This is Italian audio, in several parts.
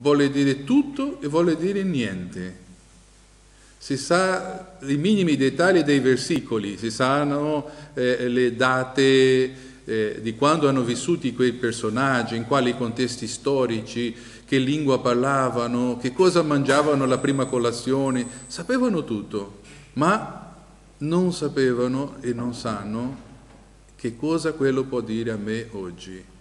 vuole dire tutto e vuole dire niente. Si sa i minimi dettagli dei versicoli, si sanno eh, le date eh, di quando hanno vissuto quei personaggi, in quali contesti storici, che lingua parlavano, che cosa mangiavano alla prima colazione, sapevano tutto, ma non sapevano e non sanno che cosa quello può dire a me oggi.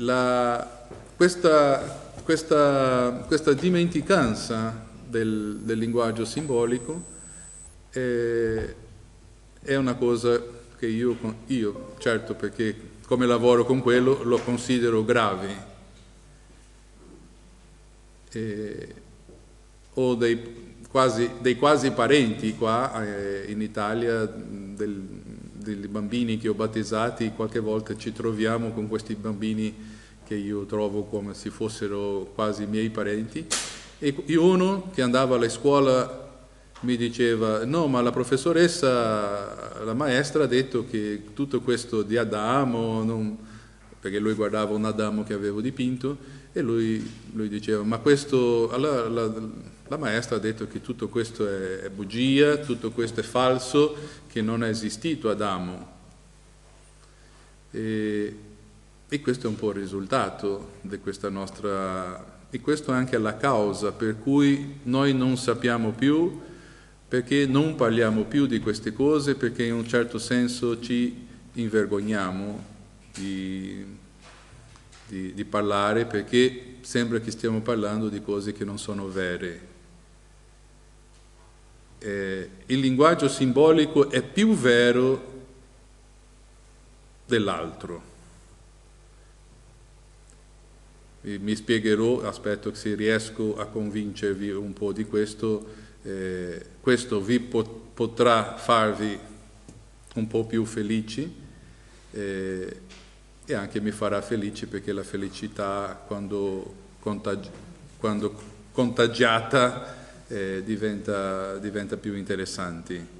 La, questa, questa, questa dimenticanza del, del linguaggio simbolico è, è, una cosa che io, io, certo perché come lavoro con quello, lo considero grave. E, ho dei quasi, dei quasi parenti qua eh, in Italia, del, dei bambini che ho battezzati, qualche volta ci troviamo con questi bambini che io trovo come se fossero quasi miei parenti. E uno che andava alla scuola mi diceva no ma la professoressa, la maestra ha detto che tutto questo di Adamo, non... perché lui guardava un Adamo che avevo dipinto e lui, lui diceva ma questo, allora la, la, maestra ha detto che tutto questo è, bugia, tutto questo è falso, che non è esistito Adamo. E, e questo è un po' il risultato di questa nostra e questa è anche la causa per cui noi non sappiamo più, perché non parliamo più di queste cose, perché in un certo senso ci invergogniamo di, di, di parlare, perché sembra che stiamo parlando di cose che non sono vere. Eh, il linguaggio simbolico è più vero dell'altro. Mi spiegherò, aspetto se riesco a convincervi un po' di questo, eh, questo vi pot- potrà farvi un po' più felici eh, e anche mi farà felici perché la felicità quando, contagi- quando contagiata eh, diventa, diventa, più interessante.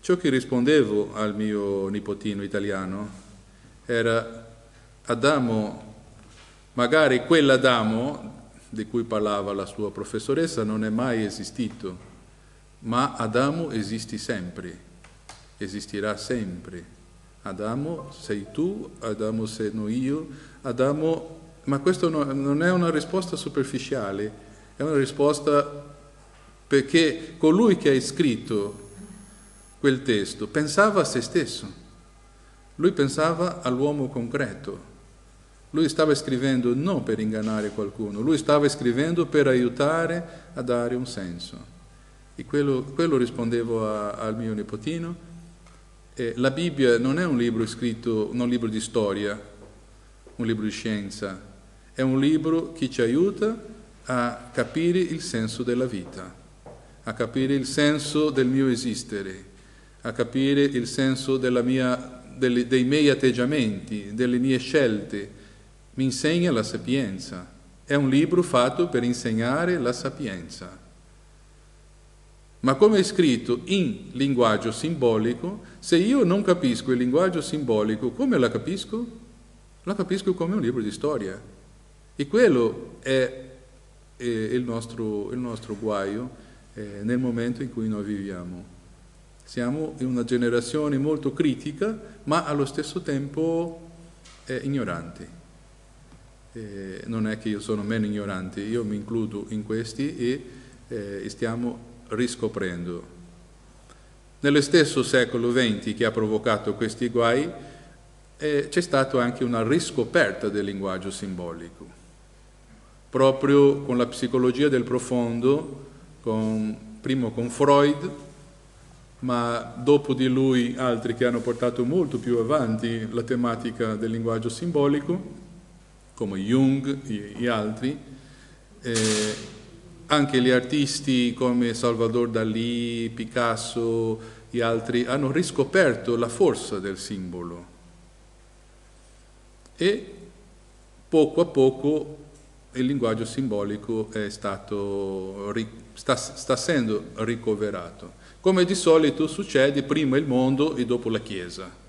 ciò che rispondevo al mio nipotino italiano era Adamo, magari quell'Adamo di cui parlava la sua professoressa non è mai esistito, ma Adamo esisti sempre, esistirà sempre. Adamo sei tu, Adamo sono io, Adamo... Ma questo non è una risposta superficiale, è una risposta perché colui che ha scritto quel testo pensava a se stesso, lui pensava all'uomo concreto, lui stava scrivendo non per ingannare qualcuno, lui stava scrivendo per aiutare a dare un senso. E quello, quello rispondevo a, al mio nipotino. Eh, la Bibbia non è un libro scritto, un libro di storia, un libro di scienza, è un libro che ci aiuta a capire il senso della vita, a capire il senso del mio esistere, a capire il senso mia, delle, dei miei atteggiamenti, delle mie scelte, mi insegna la sapienza. È un libro fatto per insegnare la sapienza. Ma come è scritto in linguaggio simbolico, se io non capisco il linguaggio simbolico, come la capisco? La capisco come un libro di storia. E quello è, è il, nostro, il, nostro, guaio eh, nel momento in cui noi viviamo. Siamo in una generazione molto critica, ma allo stesso tempo eh, ignorante eh, non è che io sono meno ignorante, io mi includo in questi e eh, stiamo riscoprendo. Nello stesso secolo XX che ha provocato questi guai eh, c'è stata anche una riscoperta del linguaggio simbolico, proprio con la psicologia del profondo, con, primo con Freud, ma dopo di lui altri che hanno portato molto più avanti la tematica del linguaggio simbolico come Jung e altri, eh, anche gli artisti come Salvador Dalí, Picasso e altri hanno riscoperto la forza del simbolo. E poco a poco il linguaggio simbolico stato, sta, sta essendo ricoverato, come di solito succede prima il mondo e dopo la Chiesa.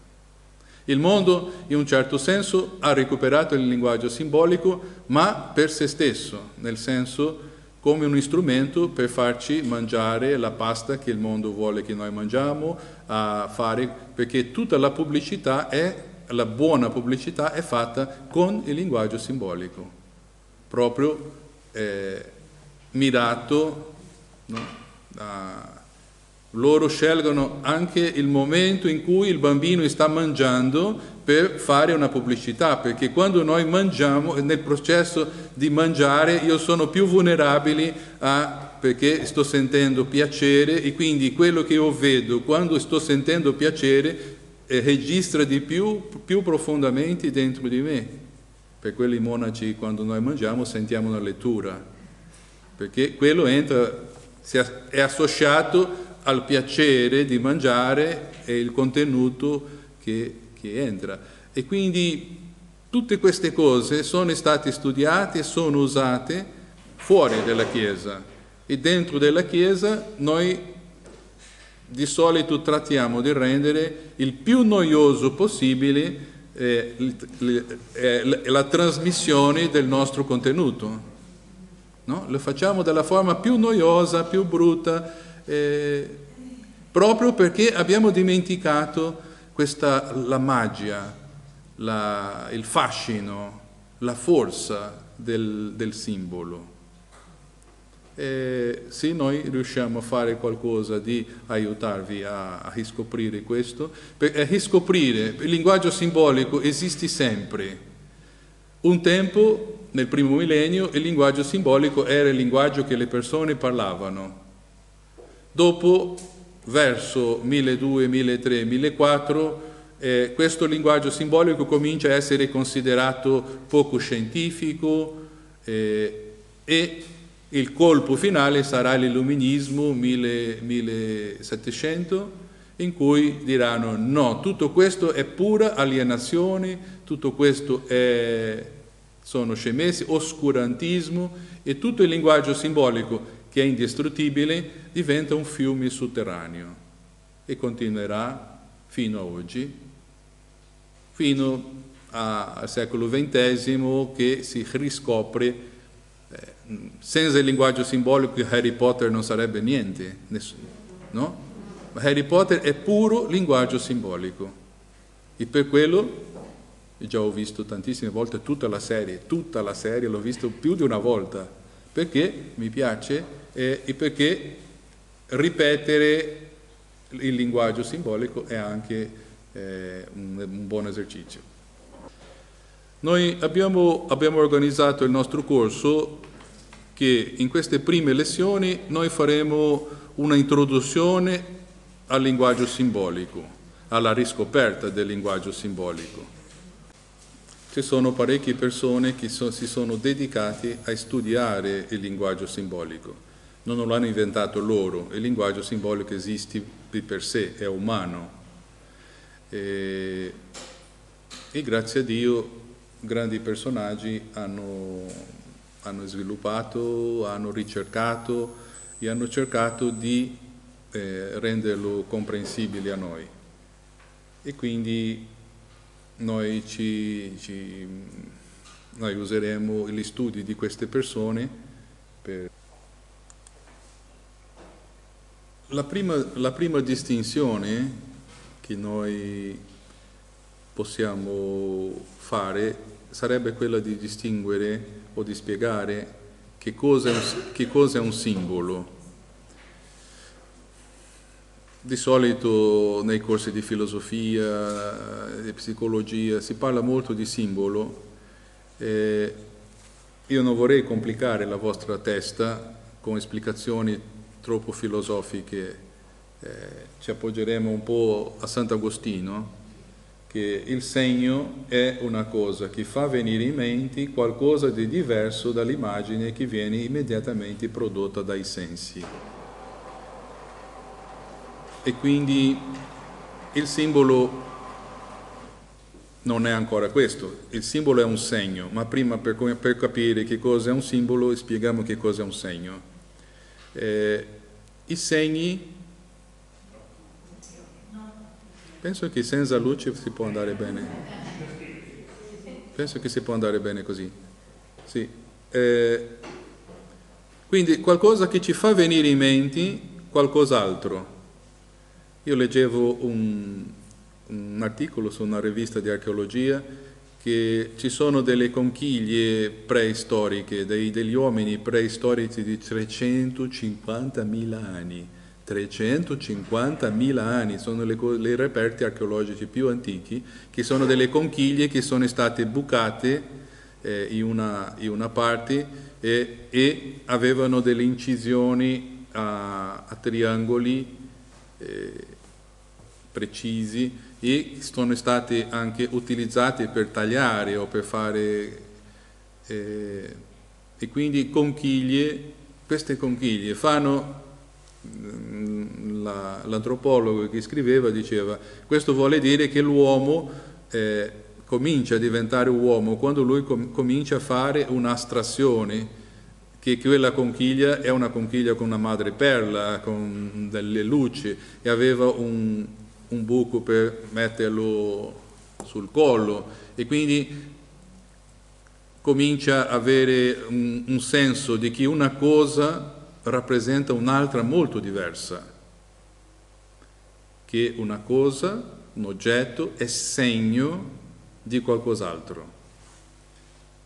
Il mondo, in un certo senso, ha recuperato il linguaggio simbolico, ma per se stesso, nel senso come un strumento per farci mangiare la pasta che il mondo vuole che noi mangiamo, fare, perché tutta la pubblicità è, la buona pubblicità è fatta con il linguaggio simbolico, proprio eh, mirato no? a, loro scelgono anche il momento in cui il bambino sta mangiando per fare una pubblicità, perché quando noi mangiamo, nel processo di mangiare, io sono più vulnerabile a perché sto sentendo piacere e quindi quello che io vedo quando sto sentendo piacere eh, registra di più, più profondamente dentro di me. Per quelli monaci quando noi mangiamo sentiamo una lettura, perché quello entra, è associato al piacere di mangiare e il contenuto che, che entra. E quindi tutte queste cose sono state studiate e sono usate fuori dalla Chiesa. E dentro della Chiesa noi di solito trattiamo di rendere il più noioso possibile eh, la trasmissione del nostro contenuto. No? Lo facciamo della forma più noiosa, più brutta, eh, proprio perché abbiamo dimenticato questa, la magia, la, il fascino, la forza del, del simbolo. E se noi riusciamo a fare qualcosa di aiutarvi a, a riscoprire questo, per, a riscoprire il linguaggio simbolico esiste sempre. Un tempo, nel primo millennio, il linguaggio simbolico era il linguaggio che le persone parlavano. Dopo, verso 1200, 1300, 1400, eh, questo linguaggio simbolico comincia a essere considerato poco scientifico eh, e il colpo finale sarà l'illuminismo 1700 in cui diranno no, tutto questo è pura alienazione, tutto questo è, sono scemessi, oscurantismo e tutto il linguaggio simbolico che è indistruttibile, diventa un fiume sotterraneo e continuerà fino a oggi, fino a, al secolo XX che si riscopre, senza il linguaggio simbolico Harry Potter non sarebbe niente, no? Ma Harry Potter è puro linguaggio simbolico e per quello già ho visto tantissime volte tutta la serie, tutta la serie l'ho visto più di una volta, perché mi piace eh, e perché ripetere il linguaggio simbolico è anche eh, un, un, buon esercizio. Noi abbiamo, abbiamo organizzato il nostro corso che in queste prime lezioni noi faremo una introduzione al linguaggio simbolico, alla riscoperta del linguaggio simbolico. Ci sono parecchie persone che so, si sono dedicate a studiare il linguaggio simbolico non lo hanno inventato loro, il linguaggio simbolico esiste per sé, è umano. E, e grazie a Dio grandi personaggi hanno, hanno, sviluppato, hanno ricercato e hanno cercato di eh, renderlo comprensibile a noi. E quindi noi, ci, ci, noi useremo gli studi di queste persone per La prima, la prima distinzione che noi possiamo fare sarebbe quella di distinguere o di spiegare che cosa un, che cosa è un simbolo. Di solito nei corsi di filosofia, di psicologia, si parla molto di simbolo. Eh, io non vorrei complicare la vostra testa con esplicazioni troppo filosofiche, eh, ci appoggeremo un po' a Sant'Agostino, che il segno è una cosa che fa venire in mente qualcosa di diverso dall'immagine che viene immediatamente prodotta dai sensi. E quindi il simbolo non è ancora questo, il simbolo è un segno, ma prima per, per capire che cosa è un simbolo spieghiamo che cosa è un segno. Eh, I segni Penso che senza luce si può andare bene. Penso che si può andare bene così. Sì. Eh, quindi qualcosa che ci fa venire in mente qualcos'altro. Io leggevo un, un articolo su una rivista di archeologia che ci sono delle conchiglie preistoriche, dei, degli uomini preistorici di 350.000 anni 350.000 anni, sono i reperti archeologici più antichi, che sono delle conchiglie che sono state bucate eh, in, una, in, una, parte eh, e avevano delle incisioni a, a triangoli eh, precisi e sono state anche utilizzate per tagliare o per fare... Eh, e quindi conchiglie, queste conchiglie fanno l'antropologo che scriveva diceva questo vuole dire che l'uomo eh, comincia a diventare uomo quando lui com- comincia a fare un'astrazione che quella conchiglia è una conchiglia con una madre perla, con delle luci e aveva un, un buco per metterlo sul collo e quindi comincia a avere un, un senso di che una cosa rappresenta un'altra molto diversa, che una cosa, un oggetto, è segno di qualcos'altro.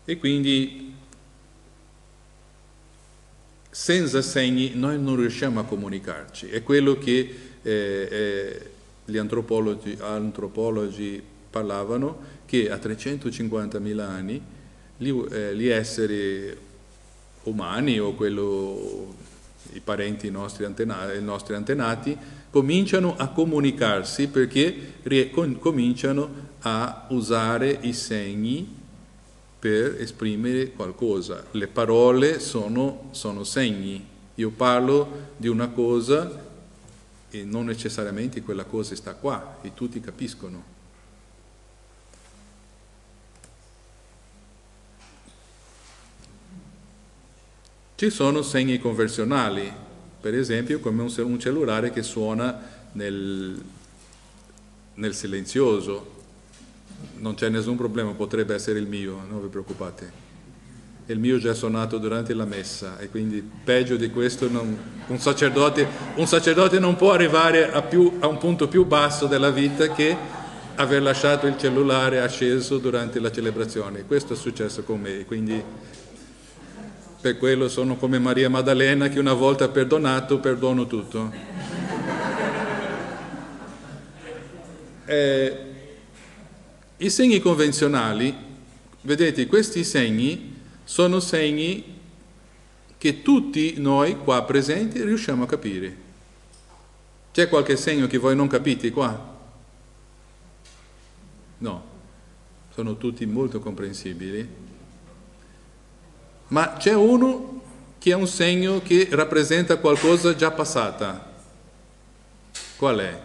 E quindi senza segni noi non riusciamo a comunicarci. È quello che eh, eh, gli antropologi, antropologi, parlavano, che a 350.000 anni gli, eh, gli esseri umani o quello i parenti nostri antenati, i nostri antenati, cominciano a comunicarsi perché cominciano a usare i segni per esprimere qualcosa. Le parole sono, sono segni. Io parlo di una cosa e non necessariamente quella cosa sta qua e tutti capiscono. Ci sono segni conversionali, per esempio come un cellulare che suona nel, nel silenzioso. Non c'è nessun problema, potrebbe essere il mio, non vi preoccupate. Il mio già è suonato durante la messa e quindi peggio di questo non, un, sacerdote, un, sacerdote, non può arrivare a, più, a un punto più basso della vita che aver lasciato il cellulare acceso durante la celebrazione. Questo è successo con me, quindi per quello sono come Maria Maddalena che una volta perdonato perdono tutto. Eh, I segni convenzionali, vedete, questi segni sono segni che tutti noi qua presenti riusciamo a capire. C'è qualche segno che voi non capite qua? No, sono tutti molto comprensibili ma c'è uno che è un segno che rappresenta qualcosa già passata. Qual è?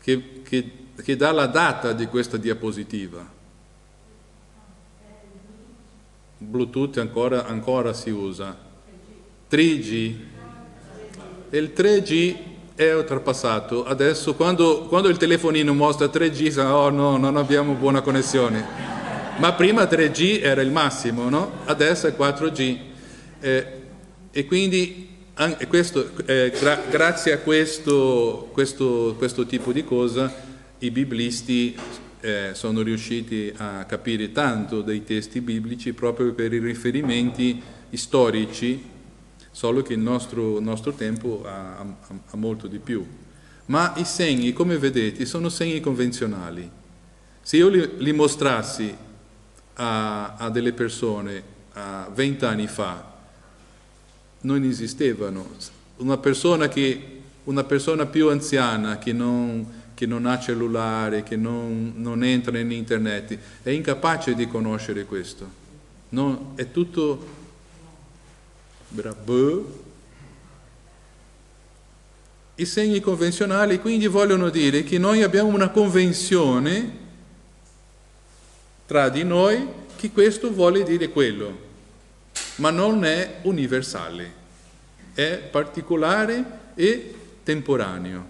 Che, che, che dà la data di questa diapositiva. Bluetooth ancora, ancora si usa. 3G. Il 3G è oltrepassato. Adesso quando, quando, il telefonino mostra 3G, sa, oh no, non abbiamo buona connessione. Ma prima 3G era il massimo, no? Adesso è 4G. Eh, e quindi anche questo, eh, gra- grazie a questo, questo, questo, tipo di cosa i biblisti eh, sono riusciti a capire tanto dei testi biblici proprio per i riferimenti storici solo che il nostro, nostro tempo ha, ha, ha, molto di più. Ma i segni, come vedete, sono segni convenzionali. Se io li, li mostrassi a, a, delle persone vent'anni fa, non esistevano. Una persona, che, una persona più anziana che non, che non ha cellulare, che non, non, entra in internet, è incapace di conoscere questo. Non, è tutto Bravo. I segni convenzionali quindi vogliono dire che noi abbiamo una convenzione tra di noi che questo vuole dire quello, ma non è universale. è particolare e temporaneo.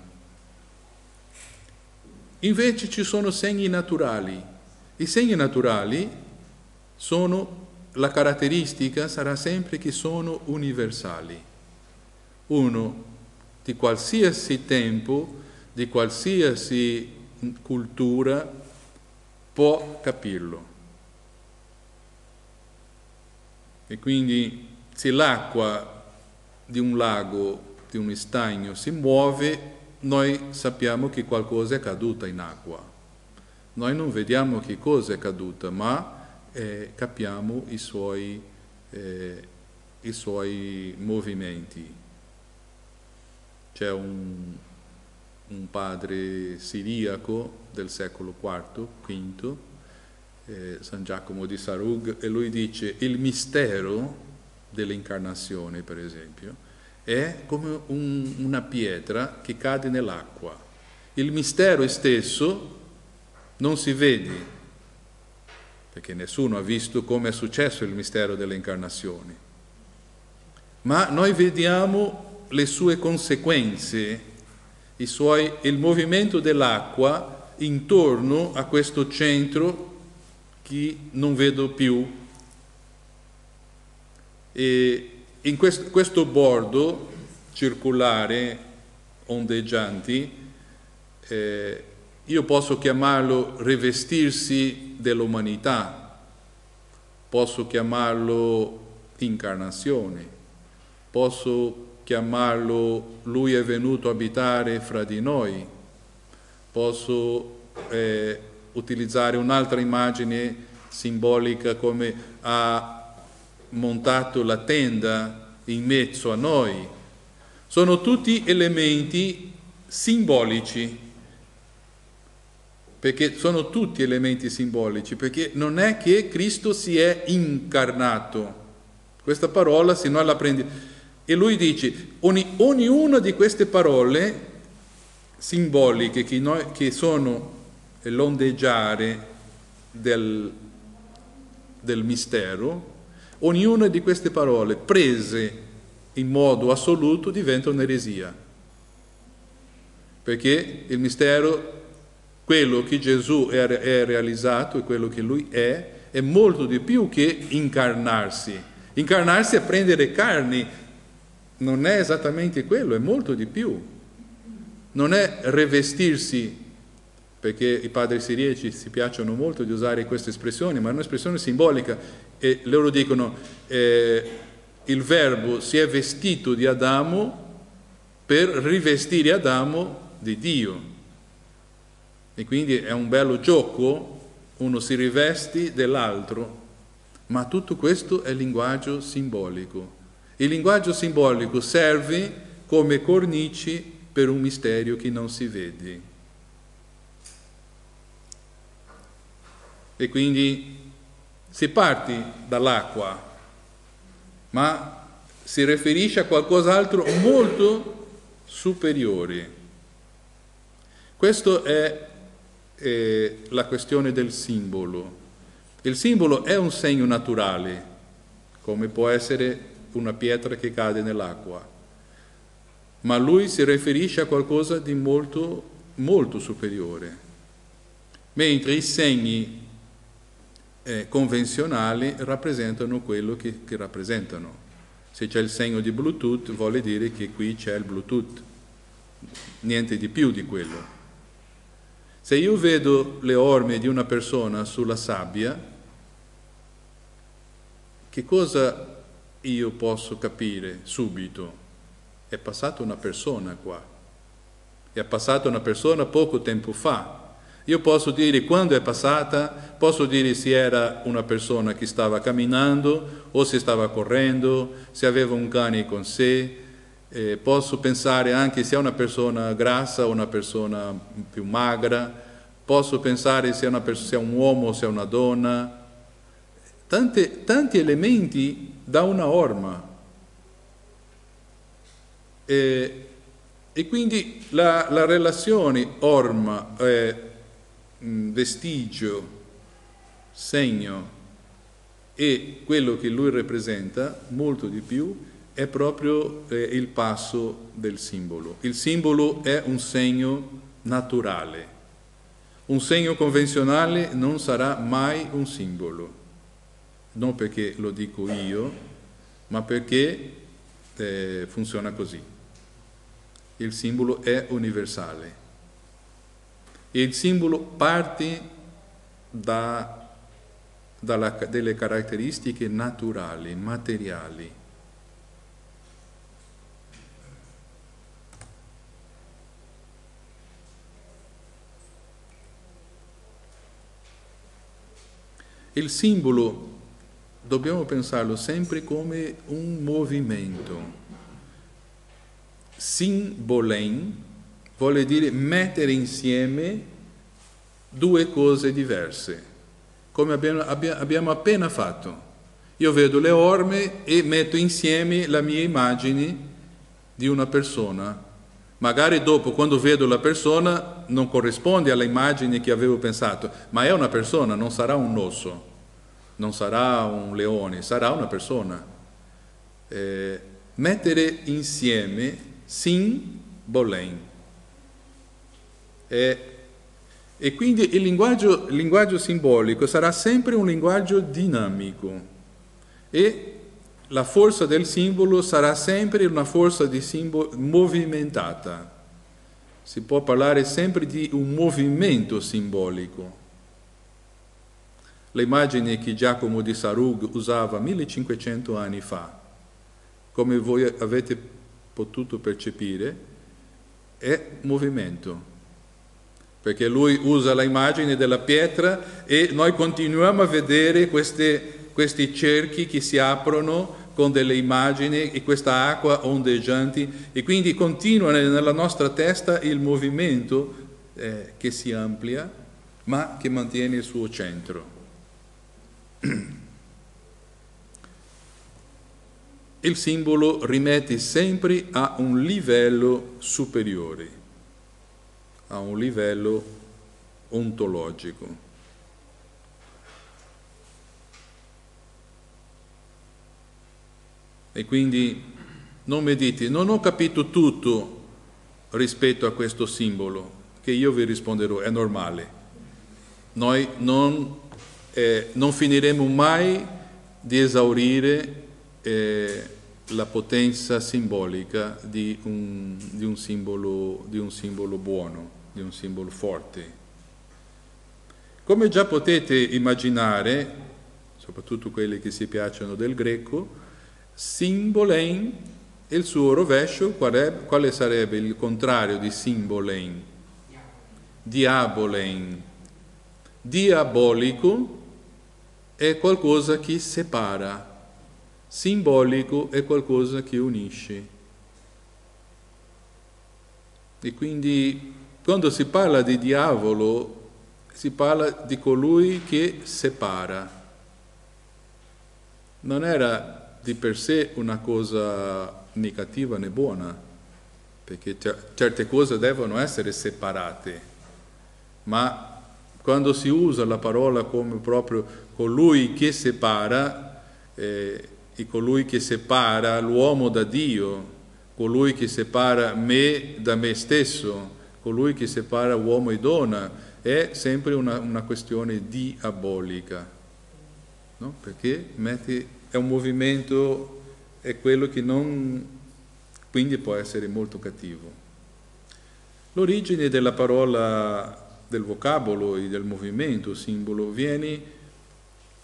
Invece ci sono segni naturali. I segni naturali sono, la caratteristica sarà sempre che sono universali. Uno di qualsiasi tempo, di qualsiasi cultura può capirlo. E quindi se l'acqua di un lago, di un stagno si muove, noi sappiamo che qualcosa è caduta in acqua. Noi non vediamo che cosa è caduta, ma eh, capiamo i suoi, eh, i suoi movimenti. C'è un, un padre siriaco del secolo IV, V, eh, San Giacomo di Sarug, e lui dice il mistero dell'incarnazione, per esempio, è come un, una pietra che cade nell'acqua. Il mistero stesso non si vede, perché nessuno ha visto come è successo il mistero delle incarnazioni, ma noi vediamo le sue conseguenze, suoi, il movimento dell'acqua intorno a questo centro che non vedo più. E in questo, questo bordo circolare, ondeggianti, eh, io posso chiamarlo rivestirsi dell'umanità, posso chiamarlo incarnazione, posso chiamarlo lui è venuto a abitare fra di noi, posso eh, utilizzare un'altra immagine simbolica come ha montato la tenda in mezzo a noi. Sono tutti elementi simbolici, perché sono tutti elementi simbolici, perché non è che Cristo si è incarnato. Questa parola, se noi la prendi... E lui dice, ogni, ognuna di queste parole simboliche che, noi, che sono l'ondeggiare del, del mistero, Ognuna di queste parole prese in modo assoluto diventa un'eresia, perché il mistero, quello che Gesù è realizzato e quello che lui è, è molto di più che incarnarsi. Incarnarsi è prendere carni, non è esattamente quello, è molto di più. Non è rivestirsi perché i padri siriaci si piacciono molto di usare queste espressioni, ma è un'espressione simbolica e loro dicono eh, il verbo si è vestito di Adamo per rivestire Adamo di Dio. E quindi è un bello gioco, uno si rivesti dell'altro, ma tutto questo è linguaggio simbolico. Il linguaggio simbolico serve come cornici per un mistero che non si vede. E quindi si parti dall'acqua, ma si riferisce a qualcos'altro molto superiore. Questa è eh, la questione del simbolo. Il simbolo è un segno naturale, come può essere una pietra che cade nell'acqua, ma lui si riferisce a qualcosa di molto, molto superiore. Mentre i segni eh, convenzionali rappresentano quello che, che rappresentano. Se c'è il segno di Bluetooth vuole dire che qui c'è il Bluetooth, niente di più di quello. Se io vedo le orme di una persona sulla sabbia, che cosa io posso capire subito? È passata una persona qua, è passata una persona poco tempo fa, io posso dire quando è passata, posso dire se era una persona che stava camminando o se stava correndo, se aveva un cane con sé, eh, posso pensare anche se è una persona grassa o una persona più magra, posso pensare se è, una se è un uomo o se è una donna. Tante, tanti elementi da una orma. E, e quindi la, la relazione orma... Eh, vestigio, segno e quello che lui rappresenta, molto di più, è proprio eh, il passo del simbolo. Il simbolo è un segno naturale. Un segno convenzionale non sarà mai un simbolo, non perché lo dico io, ma perché eh, funziona così. Il simbolo è universale. Il simbolo parte da, dalla, delle caratteristiche naturali, materiali. Il simbolo dobbiamo pensarlo sempre come un movimento. Simbolen vuole dire mettere insieme due cose diverse, come abbiamo appena fatto. Io vedo le orme e metto insieme la mia immagine di una persona. Magari dopo, quando vedo la persona, non corrisponde all'immagine che avevo pensato, ma è una persona, non sarà un osso non sarà un leone, sarà una persona. Eh, mettere insieme sin bolen. Eh, e quindi il linguaggio, il linguaggio simbolico sarà sempre un linguaggio dinamico e la forza del simbolo sarà sempre una forza di simbolo movimentata. Si può parlare sempre di un movimento simbolico l'immagine che Giacomo di Sarug usava 1500 anni fa, come voi avete potuto percepire, è movimento. Perché lui usa l'immagine della pietra e noi continuiamo a vedere queste, questi cerchi che si aprono con delle immagini e questa acqua ondeggiante e quindi continua nella nostra testa il movimento eh, che si amplia ma che mantiene il suo centro. Il simbolo rimette sempre a un livello superiore, a un livello ontologico. E quindi non mi dite, non ho capito tutto rispetto a questo simbolo, che io vi risponderò, è normale. Noi non eh, non finiremo mai di esaurire eh, la potenza simbolica di un, di, un simbolo, di un simbolo buono, di un simbolo forte. Come già potete immaginare, soprattutto quelli che si piacciono del greco, simbolein e il suo rovescio, quale sarebbe il contrario di simbolein? Diabolein. Diabolico è qualcosa che separa, simbolico è qualcosa che unisce. E quindi quando si parla di diavolo si parla di colui che separa. Non era di per sé una cosa negativa né buona, perché certe cose devono essere separate, ma quando si usa la parola come proprio colui che separa, eh, e colui che separa l'uomo da Dio, colui che separa me da me stesso, colui che separa uomo e donna, è sempre una, una questione diabolica, no? perché metti, è un movimento, è quello che non, quindi può essere molto cattivo. L'origine della parola, del vocabolo e del movimento, simbolo, viene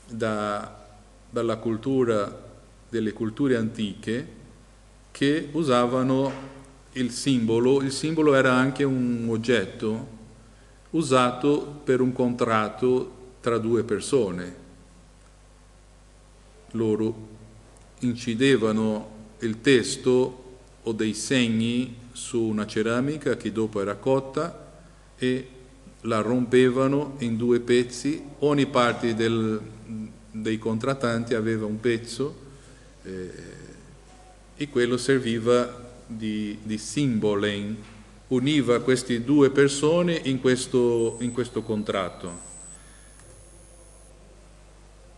da, dalla cultura, delle culture antiche che usavano il simbolo, il simbolo era anche un oggetto usato per un contratto tra due persone. Loro incidevano il testo o dei segni su una ceramica che dopo era cotta e la rompevano in due pezzi, ogni parte del, dei contrattanti aveva un pezzo eh, e quello serviva di, di simbolen, univa queste due persone in questo, in questo contratto.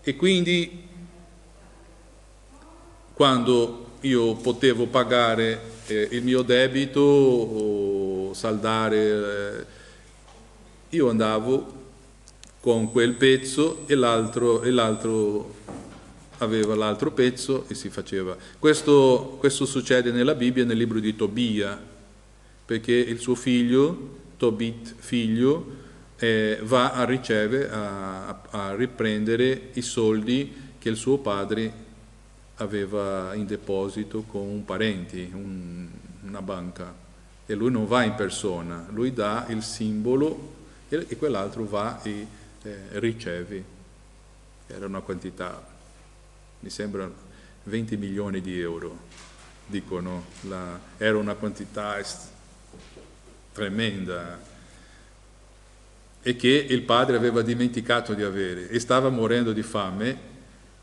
E quindi quando io potevo pagare eh, il mio debito o saldare, eh, io andavo con quel pezzo e l'altro, aveva l'altro pezzo e si faceva. Questo, questo succede nella Bibbia, nel libro di Tobia, perché il suo figlio, Tobit figlio, eh, va a ricevere, a, a, riprendere i soldi che il suo padre aveva in deposito con un parente, un, una banca, e lui non va in persona, lui dà il simbolo e, e quell'altro va e eh, riceve. Era una quantità, mi sembra 20 milioni di euro, dicono, la, era una quantità est- tremenda e che il padre aveva dimenticato di avere e stava morendo di fame.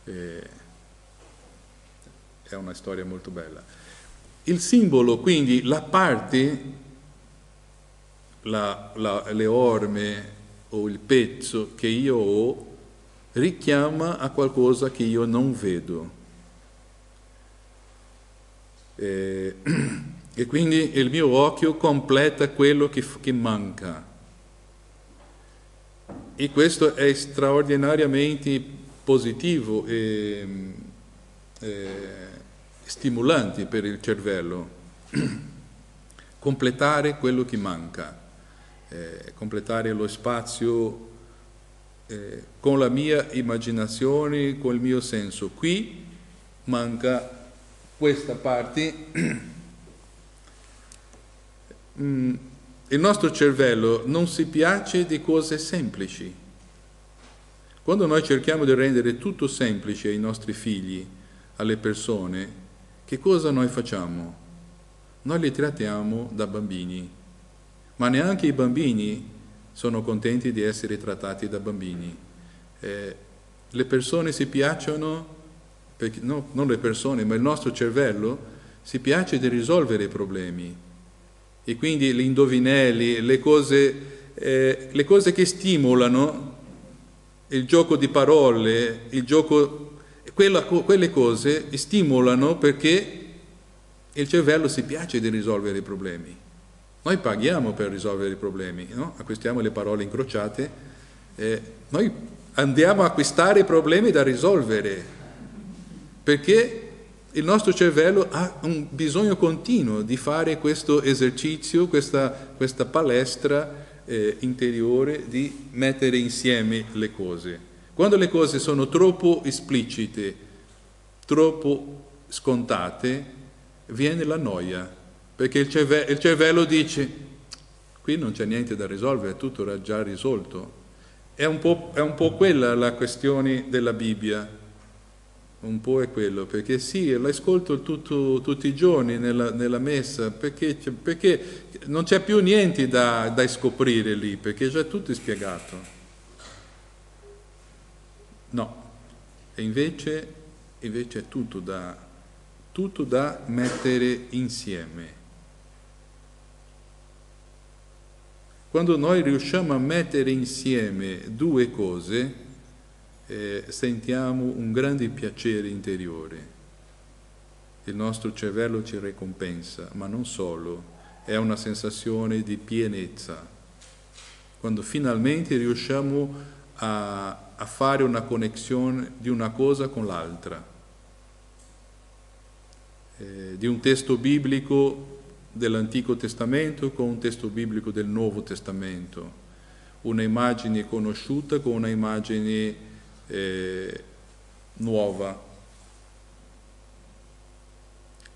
Eh, è una storia molto bella. Il simbolo, quindi la parte, la, la, le orme o il pezzo che io ho, richiama a qualcosa che io non vedo. Eh, e quindi il mio occhio completa quello che, che manca. E questo è straordinariamente positivo e, e stimolante per il cervello. completare quello che manca, eh, completare lo spazio eh, con la mia immaginazione, con il mio senso. Qui manca questa parte. mm, il nostro cervello non si piace di cose semplici. Quando noi cerchiamo di rendere tutto semplice ai nostri figli, alle persone, che cosa noi facciamo? Noi li trattiamo da bambini, ma neanche i bambini sono contenti di essere trattati da bambini. Eh, le persone si piacciono, perché, no, non le persone, ma il nostro cervello si piace di risolvere i problemi e quindi gli indovinelli, le cose, eh, le cose che stimolano il gioco di parole, il gioco, quella, quelle cose stimolano perché il cervello si piace di risolvere i problemi. Noi paghiamo per risolvere i problemi, no? acquistiamo le parole incrociate, eh, noi andiamo a acquistare problemi da risolvere, perché il nostro cervello ha un bisogno continuo di fare questo esercizio, questa, questa palestra eh, interiore di mettere insieme le cose. Quando le cose sono troppo esplicite, troppo scontate, viene la noia, perché il cervello, il cervello dice, qui non c'è niente da risolvere, tutto era già risolto. È un po', è un po quella la questione della Bibbia un po' è quello, perché sì, l'ascolto tutto, tutti i giorni nella, nella messa, perché, perché, non c'è più niente da, da scoprire lì, perché è già tutto spiegato. No, e invece, invece è tutto da, tutto da mettere insieme. Quando noi riusciamo a mettere insieme due cose, eh, sentiamo un grande piacere interiore. Il nostro cervello ci ricompensa, ma non solo, è una sensazione di pienezza. Quando finalmente riusciamo a, a fare una connessione di una cosa con l'altra, eh, di un testo biblico dell'Antico Testamento con un testo biblico del Nuovo Testamento, una immagine conosciuta con una immagine eh, nuova.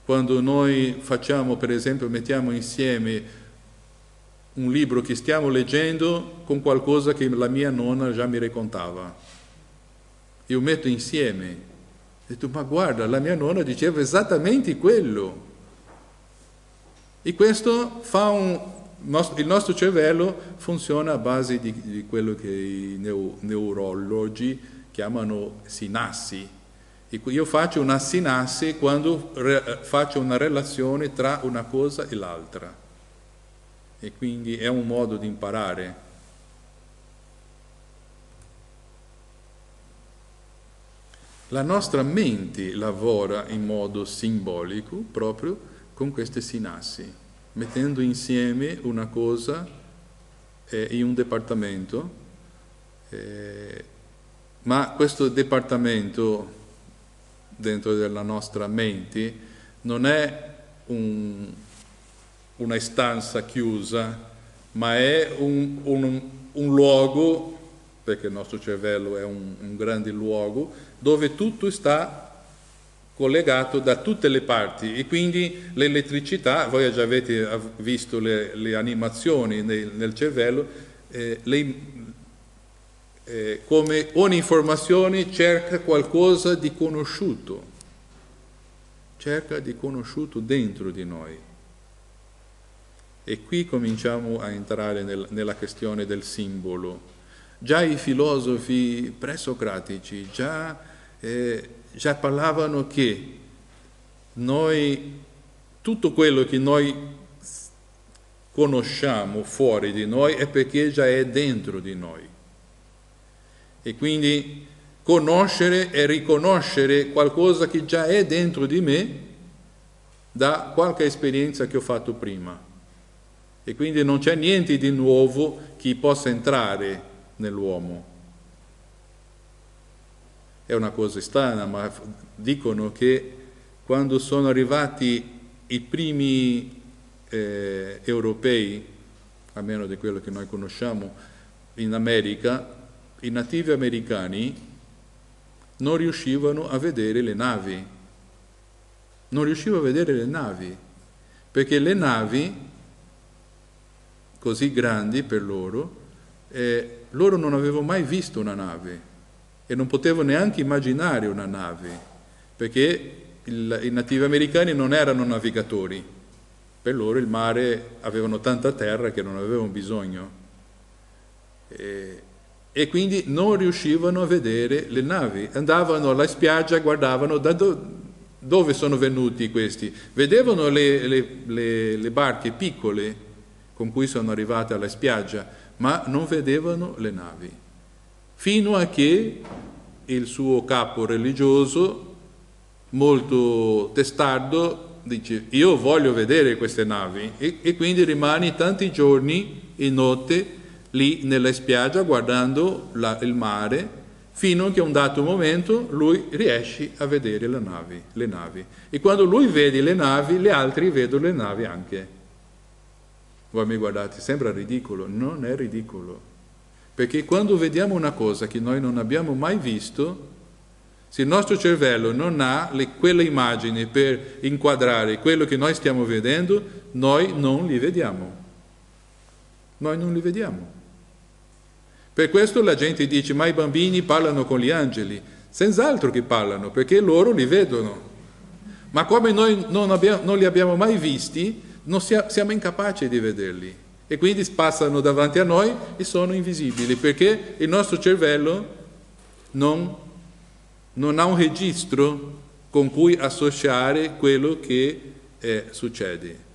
Quando noi facciamo, per esempio, mettiamo insieme un libro che stiamo leggendo con qualcosa che la mia nonna già mi raccontava. Io metto insieme. Ho detto, ma guarda, la mia nonna diceva esattamente quello. E questo fa un... Il nostro cervello funziona a base di, di quello che i neurologi chiamano sinassi. Io faccio una sinassi quando re, faccio una relazione tra una cosa e l'altra. E quindi è un modo di imparare. La nostra mente lavora in modo simbolico proprio con queste sinassi, mettendo insieme una cosa eh, in un dipartimento, eh, ma questo dipartimento dentro della nostra mente non è un, una stanza chiusa, ma è un, un, un luogo perché il nostro cervello è un, un grande luogo, dove tutto sta collegato da tutte le parti e quindi l'elettricità, voi già avete visto le, le animazioni nel, nel cervello, eh, le, eh, come ogni informazione cerca qualcosa di conosciuto, cerca di conosciuto dentro di noi. E qui cominciamo a entrare nel, nella questione del simbolo Già i filosofi presocratici già, eh, già parlavano che noi, tutto quello che noi conosciamo fuori di noi è perché già è dentro di noi. E quindi conoscere e riconoscere qualcosa che già è dentro di me da qualche esperienza che ho fatto prima. E quindi non c'è niente di nuovo che possa entrare nell'uomo. È una cosa strana, ma dicono che quando sono arrivati i primi eh, europei, almeno di quello che noi conosciamo, in America, i nativi americani non riuscivano a vedere le navi, non riuscivano a vedere le navi, perché le navi, così grandi per loro, eh, loro non avevano mai visto una nave e non potevano neanche immaginare una nave, perché il, i nativi americani non erano navigatori, per loro il mare avevano tanta terra che non avevano bisogno. E, e quindi non riuscivano a vedere le navi, andavano alla spiaggia, guardavano da do, dove sono venuti questi, vedevano le, le, le, le barche piccole con cui sono arrivate alla spiaggia, ma non vedevano le navi, fino a che il suo capo religioso, molto testardo, dice io voglio vedere queste navi e, e quindi rimane tanti giorni e notte lì nella spiaggia guardando la, il mare fino a che un dato momento lui riesce a vedere navi, le navi. E quando lui vede le navi, gli altri vedono le navi anche. Voi mi guardate, sembra ridicolo, non è ridicolo. Perché quando vediamo una cosa che noi non abbiamo mai visto, se il nostro cervello non ha le, quelle immagini per inquadrare quello che noi stiamo vedendo, noi non li vediamo. Noi non li vediamo. Per questo la gente dice, ma i bambini parlano con gli angeli. Senz'altro che parlano, perché loro li vedono. Ma come noi non, abbiamo, non li abbiamo mai visti, non siamo incapaci di vederli e quindi passano davanti a noi e sono invisibili perché il nostro cervello non, non ha un registro con cui associare quello che eh, succede.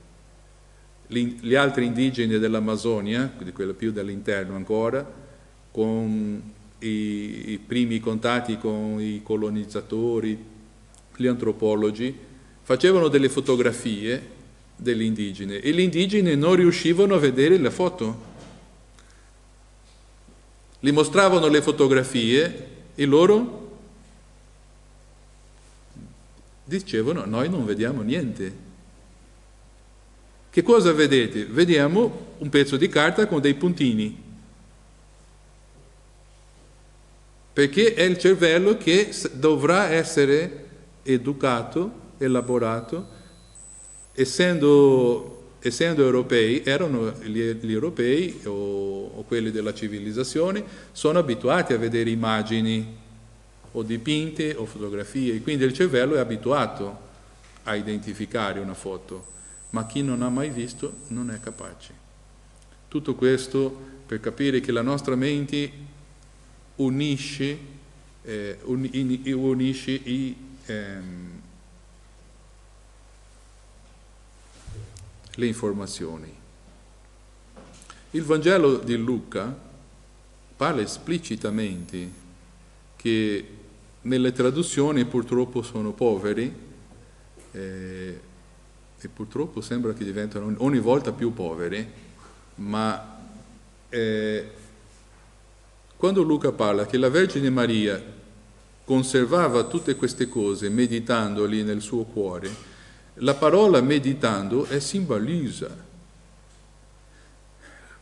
Gli altri indigeni dell'Amazzonia, quindi quello più dall'interno ancora, con i, i primi contatti con i colonizzatori, gli antropologi, facevano delle fotografie degli e gli indigeni non riuscivano a vedere la foto. Gli mostravano le fotografie e loro dicevano noi non vediamo niente. Che cosa vedete? Vediamo un pezzo di carta con dei puntini. Perché è il cervello che dovrà essere educato, elaborato essendo, essendo europei, erano gli, gli europei o, o, quelli della civilizzazione, sono abituati a vedere immagini o dipinte o fotografie, quindi il cervello è abituato a identificare una foto, ma chi non ha mai visto non è capace. Tutto questo per capire che la nostra mente unisce, eh, unisce i, ehm, le informazioni. Il Vangelo di Luca parla esplicitamente che nelle traduzioni purtroppo sono poveri eh, e purtroppo sembra che diventano ogni volta più poveri, ma eh, quando Luca parla che la Vergine Maria conservava tutte queste cose meditandoli nel suo cuore, la parola meditando è simbolisa.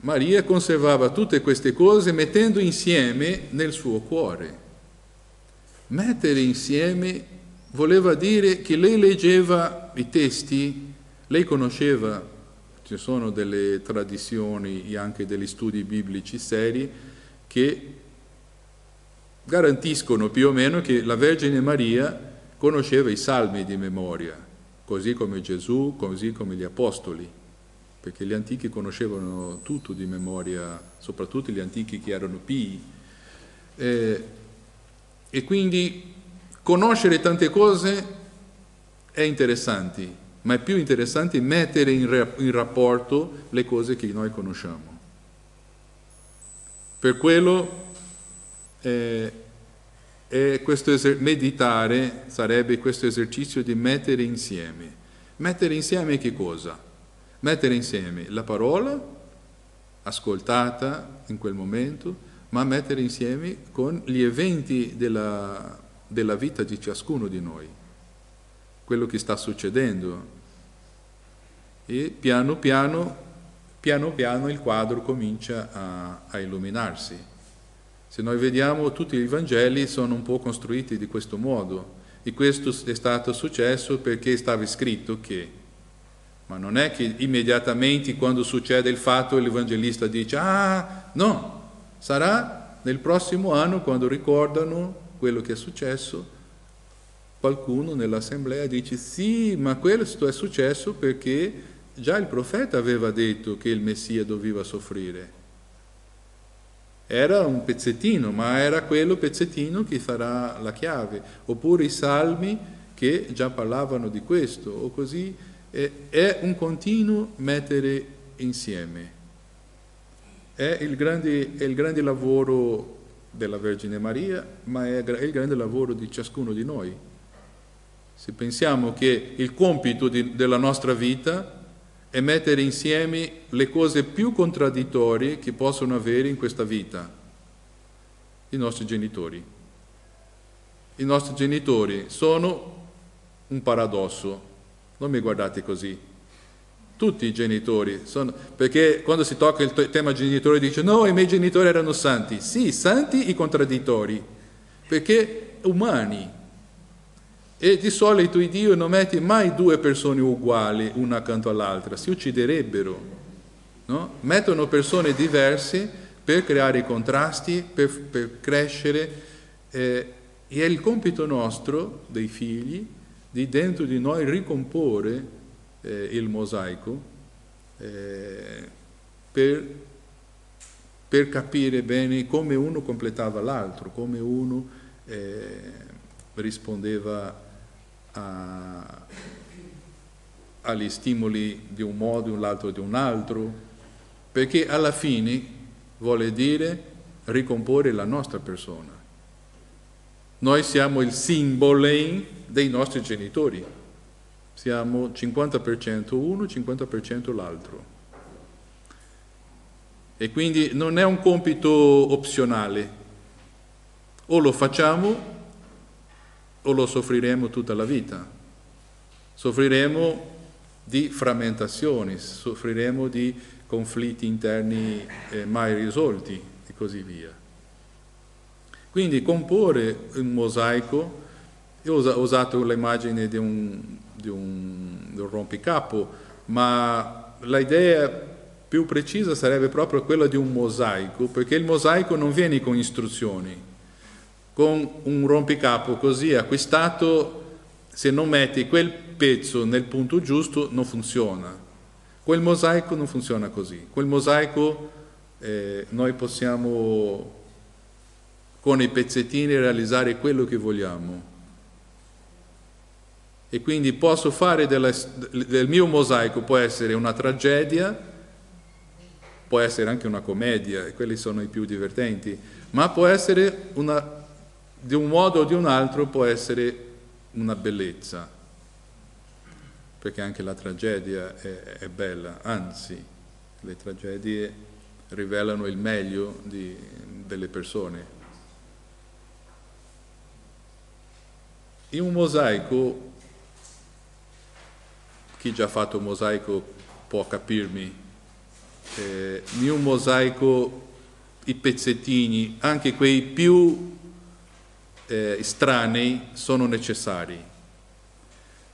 Maria conservava tutte queste cose mettendo insieme nel suo cuore. Mettere insieme voleva dire che lei leggeva i testi, lei conosceva, ci sono delle tradizioni e anche degli studi biblici seri che garantiscono più o meno che la Vergine Maria conosceva i salmi di memoria, così come Gesù, così come gli Apostoli, perché gli antichi conoscevano tutto di memoria, soprattutto gli antichi che erano pii. Eh, e quindi conoscere tante cose è interessante, ma è più interessante mettere in, rapporto le cose che noi conosciamo. Per quello eh, e questo eser- meditare sarebbe questo esercizio di mettere insieme. Mettere insieme che cosa? Mettere insieme la parola, ascoltata in quel momento, ma mettere insieme con gli eventi della, della vita di ciascuno di noi, quello che sta succedendo. E piano piano, piano piano il quadro comincia a, a illuminarsi. Se noi vediamo tutti i Vangeli sono un po' costruiti di questo modo. E questo è stato successo perché stava scritto che, ma non è che immediatamente quando succede il fatto l'Evangelista dice ah no, sarà nel prossimo anno quando ricordano quello che è successo, qualcuno nell'assemblea dice sì, ma questo è successo perché già il profeta aveva detto che il Messia doveva soffrire. Era un pezzettino, ma era quello pezzettino che sarà la chiave. Oppure i salmi che già parlavano di questo, o così. È un continuo mettere insieme. È il grande, è il grande lavoro della Vergine Maria, ma è il grande lavoro di ciascuno di noi. Se pensiamo che il compito di, della nostra vita è mettere insieme le cose più contraddittorie che possono avere in questa vita. I nostri genitori. I nostri genitori sono un paradosso. Non mi guardate così. Tutti i genitori sono, perché quando si tocca il tema genitori dice no, i miei genitori erano santi. Sì, santi e contraddittori, perché umani, e di solito Dio non mette mai due persone uguali una accanto all'altra, si ucciderebbero. No? Mettono persone diverse per creare contrasti, per, per crescere. Eh, e è il compito nostro, dei figli, di dentro di noi ricomporre eh, il mosaico eh, per, per, capire bene come uno completava l'altro, come uno eh, rispondeva a, agli stimoli di un modo, l'altro di un altro, perché alla fine vuole dire ricomporre la nostra persona. Noi siamo il simbolo dei nostri genitori, siamo 50% uno, 50% l'altro. E quindi non è un compito opzionale, o lo facciamo o lo soffriremo tutta la vita. Soffriremo di frammentazioni, soffriremo di conflitti interni eh, mai risolti e così via. Quindi comporre un mosaico, io ho usato l'immagine di un, di un, di un rompicapo, ma l'idea più precisa sarebbe proprio quella di un mosaico, perché il mosaico non viene con istruzioni, con un rompicapo così acquistato, se non metti quel pezzo nel punto giusto non funziona. Quel mosaico non funziona così. Quel mosaico eh, noi possiamo con i pezzettini realizzare quello che vogliamo. E quindi posso fare della, del mio mosaico, può essere una tragedia, può essere anche una commedia, e quelli sono i più divertenti, ma può essere una di un modo o di un altro può essere una bellezza, perché anche la tragedia è, è bella, anzi le tragedie rivelano il meglio di, delle persone. In un mosaico, chi già ha fatto un mosaico può capirmi, eh, in un mosaico i pezzettini, anche quei più eh, estranei, sono necessari.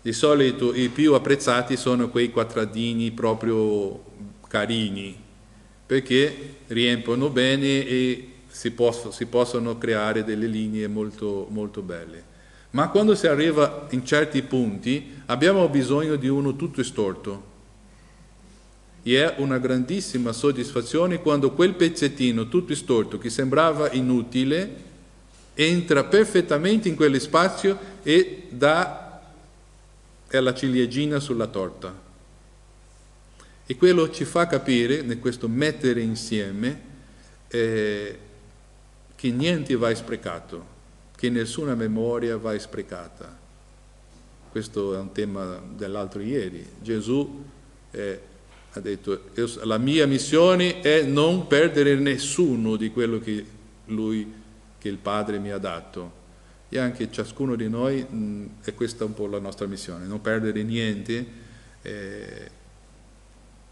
Di solito i più apprezzati sono quei quattradini proprio carini, perché riempiono bene e si, posso, si possono creare delle linee molto, molto belle. Ma quando si arriva in certi punti abbiamo bisogno di uno tutto storto. E è una grandissima soddisfazione quando quel pezzettino tutto storto che sembrava inutile entra perfettamente in quell'spazio spazio e dà è la ciliegina sulla torta. E quello ci fa capire, in questo mettere insieme, eh, che niente va sprecato, che nessuna memoria va sprecata. Questo è un tema dell'altro ieri. Gesù eh, ha detto, la mia missione è non perdere nessuno di quello che lui, che il Padre mi ha dato. E anche ciascuno di noi, mh, è questa un po' la nostra missione, non perdere niente. Eh,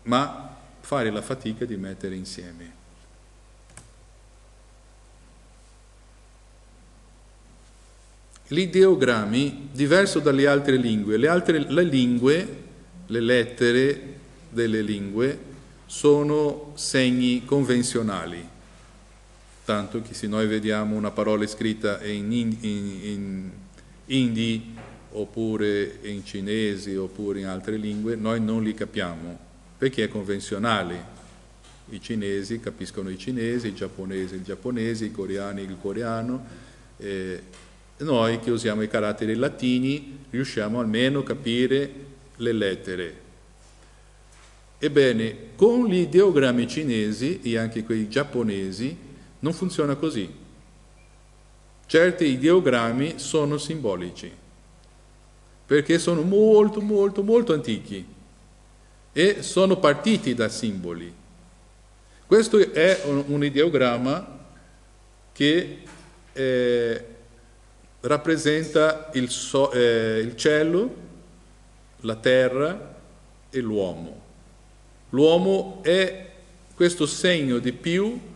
ma fare la fatica di mettere insieme. Gli ideogrammi, diverso dalle altre lingue, le altre le lingue, le lettere delle lingue, sono segni convenzionali, tanto che se noi vediamo una parola scritta in, in, in hindi oppure in cinese oppure in altre lingue, noi non li capiamo, perché è convenzionale. I cinesi capiscono i cinesi, i giapponesi il giapponese, i coreani il coreano. Eh, noi che usiamo i caratteri latini riusciamo almeno a capire le lettere. Ebbene, con gli ideogrammi cinesi e anche quei giapponesi non funziona così. Certi ideogrammi sono simbolici, perché sono molto, molto, molto antichi e sono partiti da simboli. Questo è un, un ideogramma che eh, rappresenta il, so, eh, il cielo, la terra e l'uomo. L'uomo è questo segno di più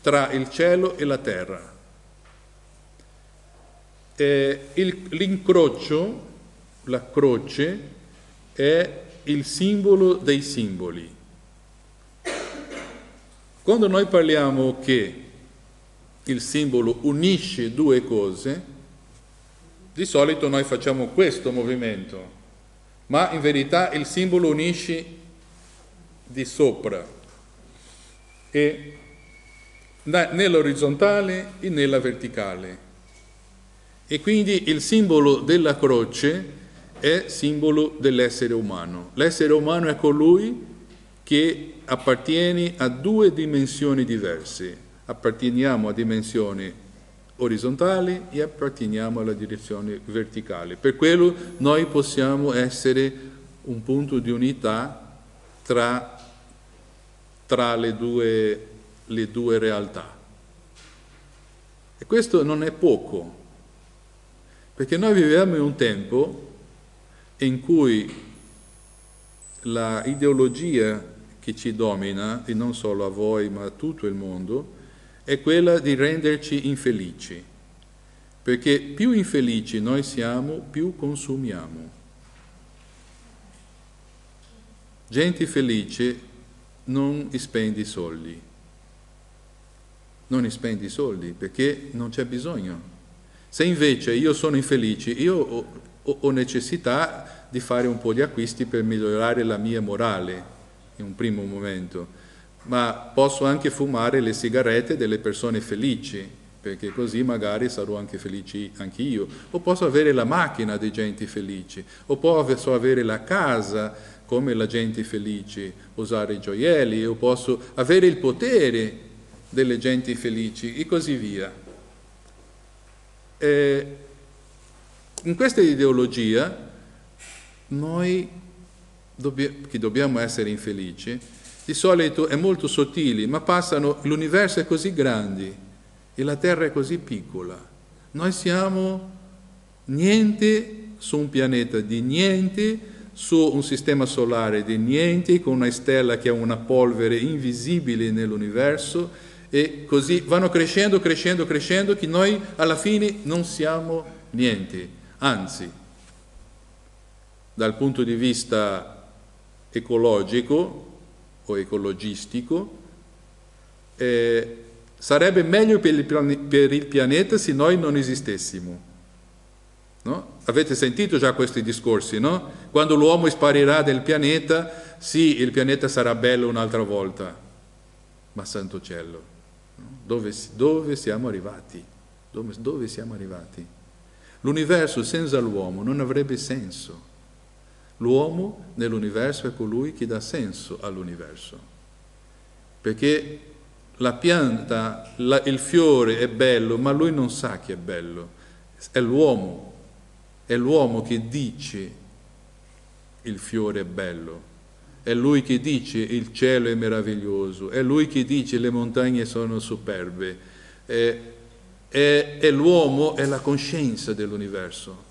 tra il cielo e la terra. Eh, il, l'incrocio, la croce, è il simbolo dei simboli. Quando noi parliamo che il simbolo unisce due cose, di solito noi facciamo questo movimento, ma in verità il simbolo unisce di sopra e nell'orizzontale e nella verticale. E quindi il simbolo della croce è simbolo dell'essere umano. L'essere umano è colui che appartiene a due dimensioni diverse. Apparteniamo a dimensioni orizzontali e apparteniamo alla direzione verticale. Per quello noi possiamo essere un punto di unità tra, tra le, due, le due realtà. E questo non è poco, perché noi viviamo in un tempo in cui la ideologia che ci domina, e non solo a voi ma a tutto il mondo, è quella di renderci infelici, perché più infelici noi siamo, più consumiamo. Gente felice non spendi soldi, non spendi soldi perché non c'è bisogno. Se invece io sono infelice, io ho, ho necessità di fare un po' di acquisti per migliorare la mia morale in un primo momento, ma posso anche fumare le sigarette delle persone felici, perché così magari sarò anche felice anch'io, o posso avere la macchina di gente felici, o posso avere la casa come la gente felice, usare i gioielli, o posso avere il potere delle genti felici e così via. E in questa ideologia noi dobb- che dobbiamo essere infelici, di solito è molto sottili, ma passano, l'universo è così grande e la Terra è così piccola. Noi siamo niente su un pianeta di niente, su un sistema solare di niente, con una stella che è una polvere invisibile nell'universo e così vanno crescendo, crescendo, crescendo, che noi alla fine non siamo niente. Anzi, dal punto di vista ecologico o ecologistico, eh, sarebbe meglio per il, per il, pianeta se noi non esistessimo. No? Avete sentito già questi discorsi, no? Quando l'uomo sparirà del pianeta, sì, il pianeta sarà bello un'altra volta, ma santo cielo, dove, dove siamo arrivati? Dove, dove siamo arrivati? L'universo senza l'uomo non avrebbe senso. L'uomo nell'universo è colui che dà senso all'universo. Perché la pianta, la, il fiore è bello, ma lui non sa che è bello. È l'uomo, è l'uomo che dice il fiore è bello. È lui che dice il cielo è meraviglioso, è lui che dice le montagne sono superbe, è, è, è l'uomo, è la coscienza dell'universo.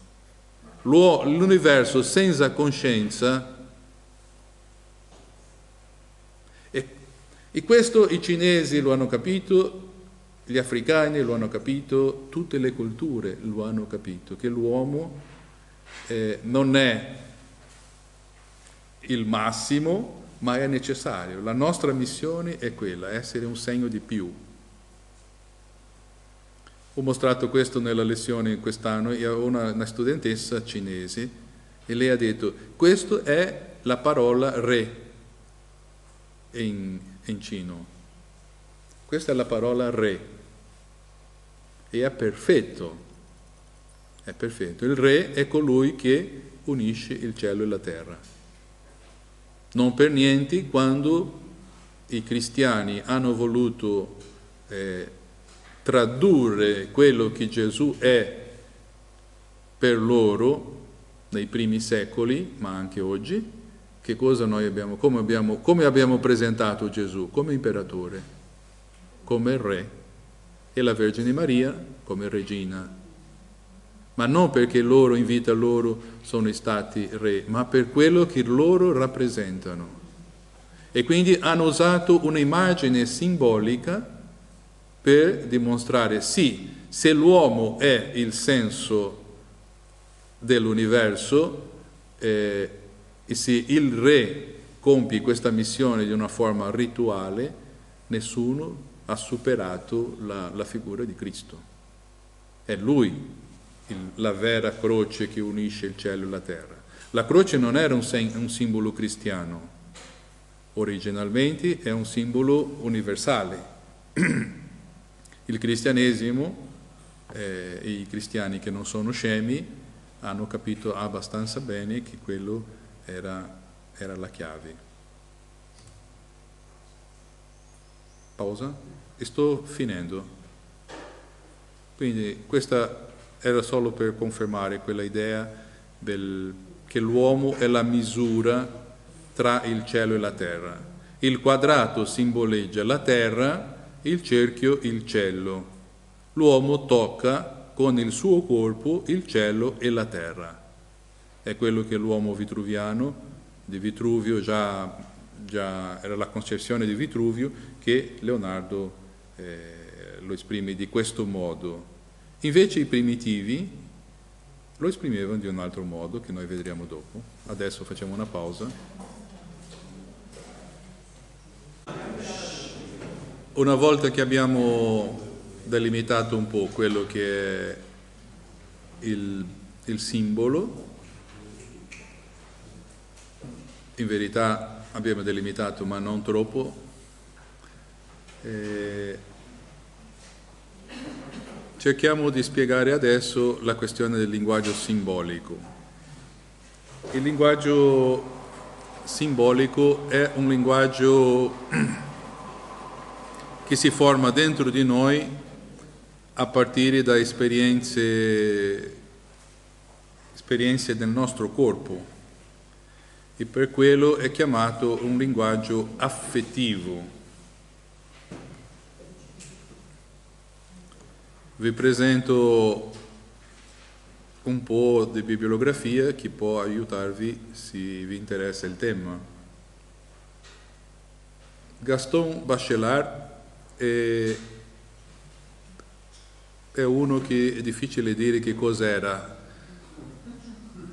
L'universo senza coscienza, e, questo i cinesi lo hanno capito, gli africani lo hanno capito, tutte le culture lo hanno capito, che l'uomo eh, non è il massimo, ma è necessario. La nostra missione è quella, essere un segno di più. Ho mostrato questo nella lezione quest'anno a una, una studentessa cinese e lei ha detto, questa è la parola re in, in cino. Questa è la parola re e è perfetto. È perfetto. Il re è colui che unisce il cielo e la terra. Non per niente quando i cristiani hanno voluto eh, tradurre quello che Gesù è per loro nei primi secoli, ma anche oggi, che cosa noi abbiamo, come abbiamo, come abbiamo presentato Gesù? Come imperatore, come re e la Vergine Maria come regina ma non perché loro in vita loro sono stati re, ma per quello che loro rappresentano. E quindi hanno usato un'immagine simbolica per dimostrare sì, se l'uomo è il senso dell'universo eh, e se il re compie questa missione di una forma rituale, nessuno ha superato la, la figura di Cristo. È lui il, la vera croce che unisce il cielo e la terra. La croce non era un, sen, un simbolo cristiano, originalmente è un simbolo universale. Il cristianesimo eh, i cristiani che non sono scemi hanno capito abbastanza bene che quello era, era la chiave. Pausa? E sto finendo. Quindi questa era solo per confermare quella idea del, che l'uomo è la misura tra il cielo e la terra. Il quadrato simboleggia la terra, il cerchio il cielo. L'uomo tocca con il suo corpo il cielo e la terra. È quello che l'uomo vitruviano, di Vitruvio, già, già era la concezione di Vitruvio, che Leonardo eh, lo esprime di questo modo. Invece i primitivi lo esprimevano di un altro modo che noi vedremo dopo. Adesso facciamo una pausa. Una volta che abbiamo delimitato un po' quello che è il, il simbolo, in verità abbiamo delimitato ma non troppo, eh, Cerchiamo di spiegare adesso la questione del linguaggio simbolico. Il linguaggio simbolico è un linguaggio che si forma dentro di noi a partire da esperienze, esperienze del nostro corpo e per quello è chiamato un linguaggio affettivo. Vi presento un po' di bibliografia che può aiutarvi se vi interessa il tema. Gaston Bachelard è è uno che è difficile dire che cos'era.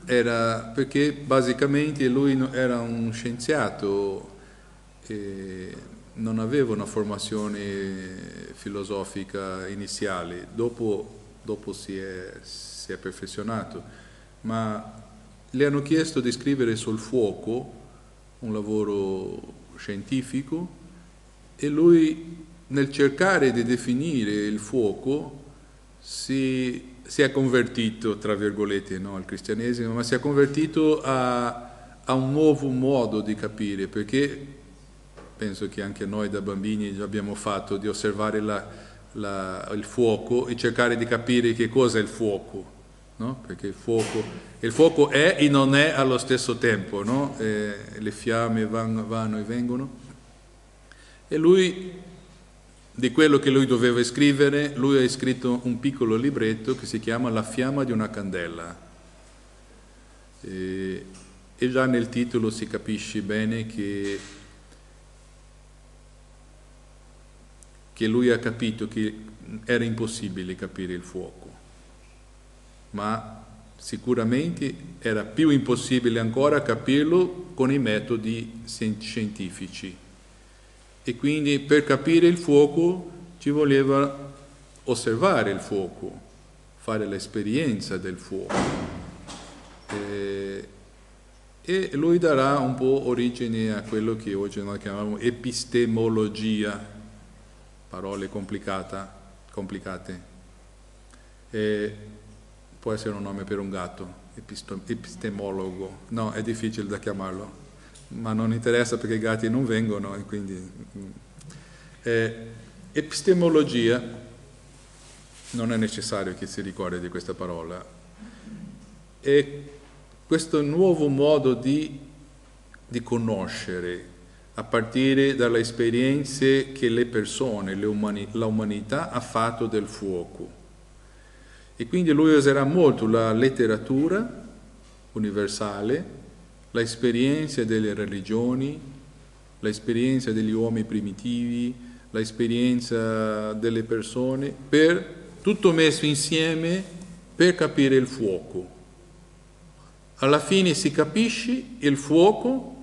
Era perché basicamente lui era un scienziato e non aveva una formazione filosofica iniziale, dopo, dopo si, è, si è perfezionato, ma le hanno chiesto di scrivere sul fuoco, un lavoro scientifico, e lui nel cercare di definire il fuoco si, si è convertito, tra virgolette, no, al cristianesimo, ma si è convertito a, a un nuovo modo di capire, perché penso che anche noi da bambini abbiamo fatto di osservare la, la, il fuoco e cercare di capire che cosa è il fuoco, no? perché il fuoco, il fuoco, è e non è allo stesso tempo, no? le fiamme vanno, vanno, e vengono. E lui di quello che lui doveva scrivere, lui ha scritto un piccolo libretto che si chiama La fiamma di una candela. E, e già nel titolo si capisce bene che, che lui ha capito che era impossibile capire il fuoco, ma sicuramente era più impossibile ancora capirlo con i metodi scientifici. E quindi per capire il fuoco ci voleva osservare il fuoco, fare l'esperienza del fuoco. E, lui darà un po' origine a quello che oggi noi chiamiamo epistemologia, parole complicate. E può essere un nome per un gatto, epistemologo, no, è difficile da chiamarlo ma non interessa perché i gatti non vengono e quindi... Eh, epistemologia, non è necessario che si ricordi di questa parola, è questo nuovo modo di, di conoscere a partire dalle esperienze che le persone, le umani, l'umanità ha fatto del fuoco. E quindi lui userà molto la letteratura universale, l'esperienza delle religioni, l'esperienza degli uomini primitivi, l'esperienza delle persone, per tutto messo insieme per capire il fuoco. Alla fine si capisce il fuoco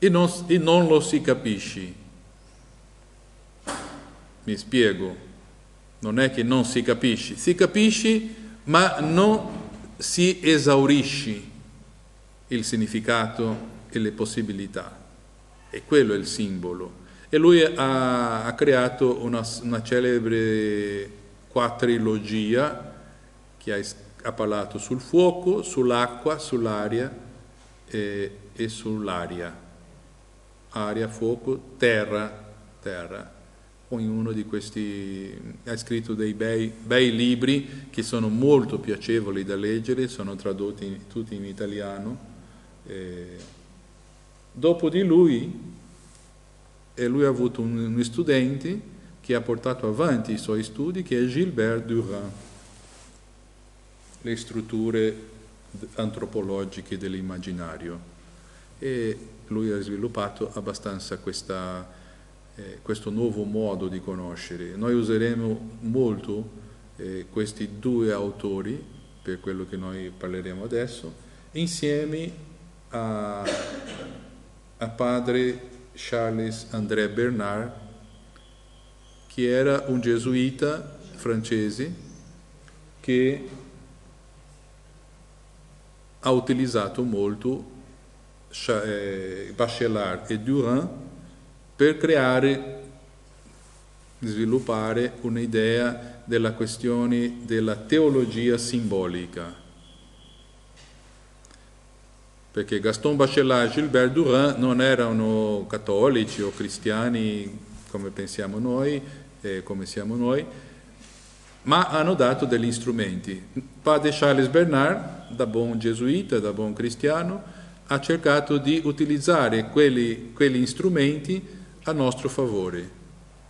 e non, e non lo si capisce. Mi spiego, non è che non si capisce, si capisce ma non si esaurisce il significato e le possibilità. E quello è il simbolo. E lui ha, ha creato una, una, celebre quattrilogia che ha, ha, parlato sul fuoco, sull'acqua, sull'aria e, e sull'aria. Aria, fuoco, terra, terra. Ognuno di questi ha scritto dei bei, bei, libri che sono molto piacevoli da leggere, sono tradotti tutti in italiano. Eh, dopo di lui, e lui ha avuto un, un studente che ha portato avanti i suoi studi, che è Gilbert Durand, le strutture antropologiche dell'immaginario. E lui ha sviluppato abbastanza questa, eh, questo nuovo modo di conoscere. Noi useremo molto eh, questi due autori, per quello che noi parleremo adesso, insieme a, a padre Charles André Bernard, che era un gesuita francese che ha utilizzato molto Bachelard e Durand per creare, sviluppare un'idea della questione della teologia simbolica perché Gaston Bachelard e Gilbert Durand non erano cattolici o cristiani come pensiamo noi, eh, come siamo noi, ma hanno dato degli strumenti. Padre Charles Bernard, da buon gesuita, da buon cristiano, ha cercato di utilizzare quelli, quegli strumenti a nostro favore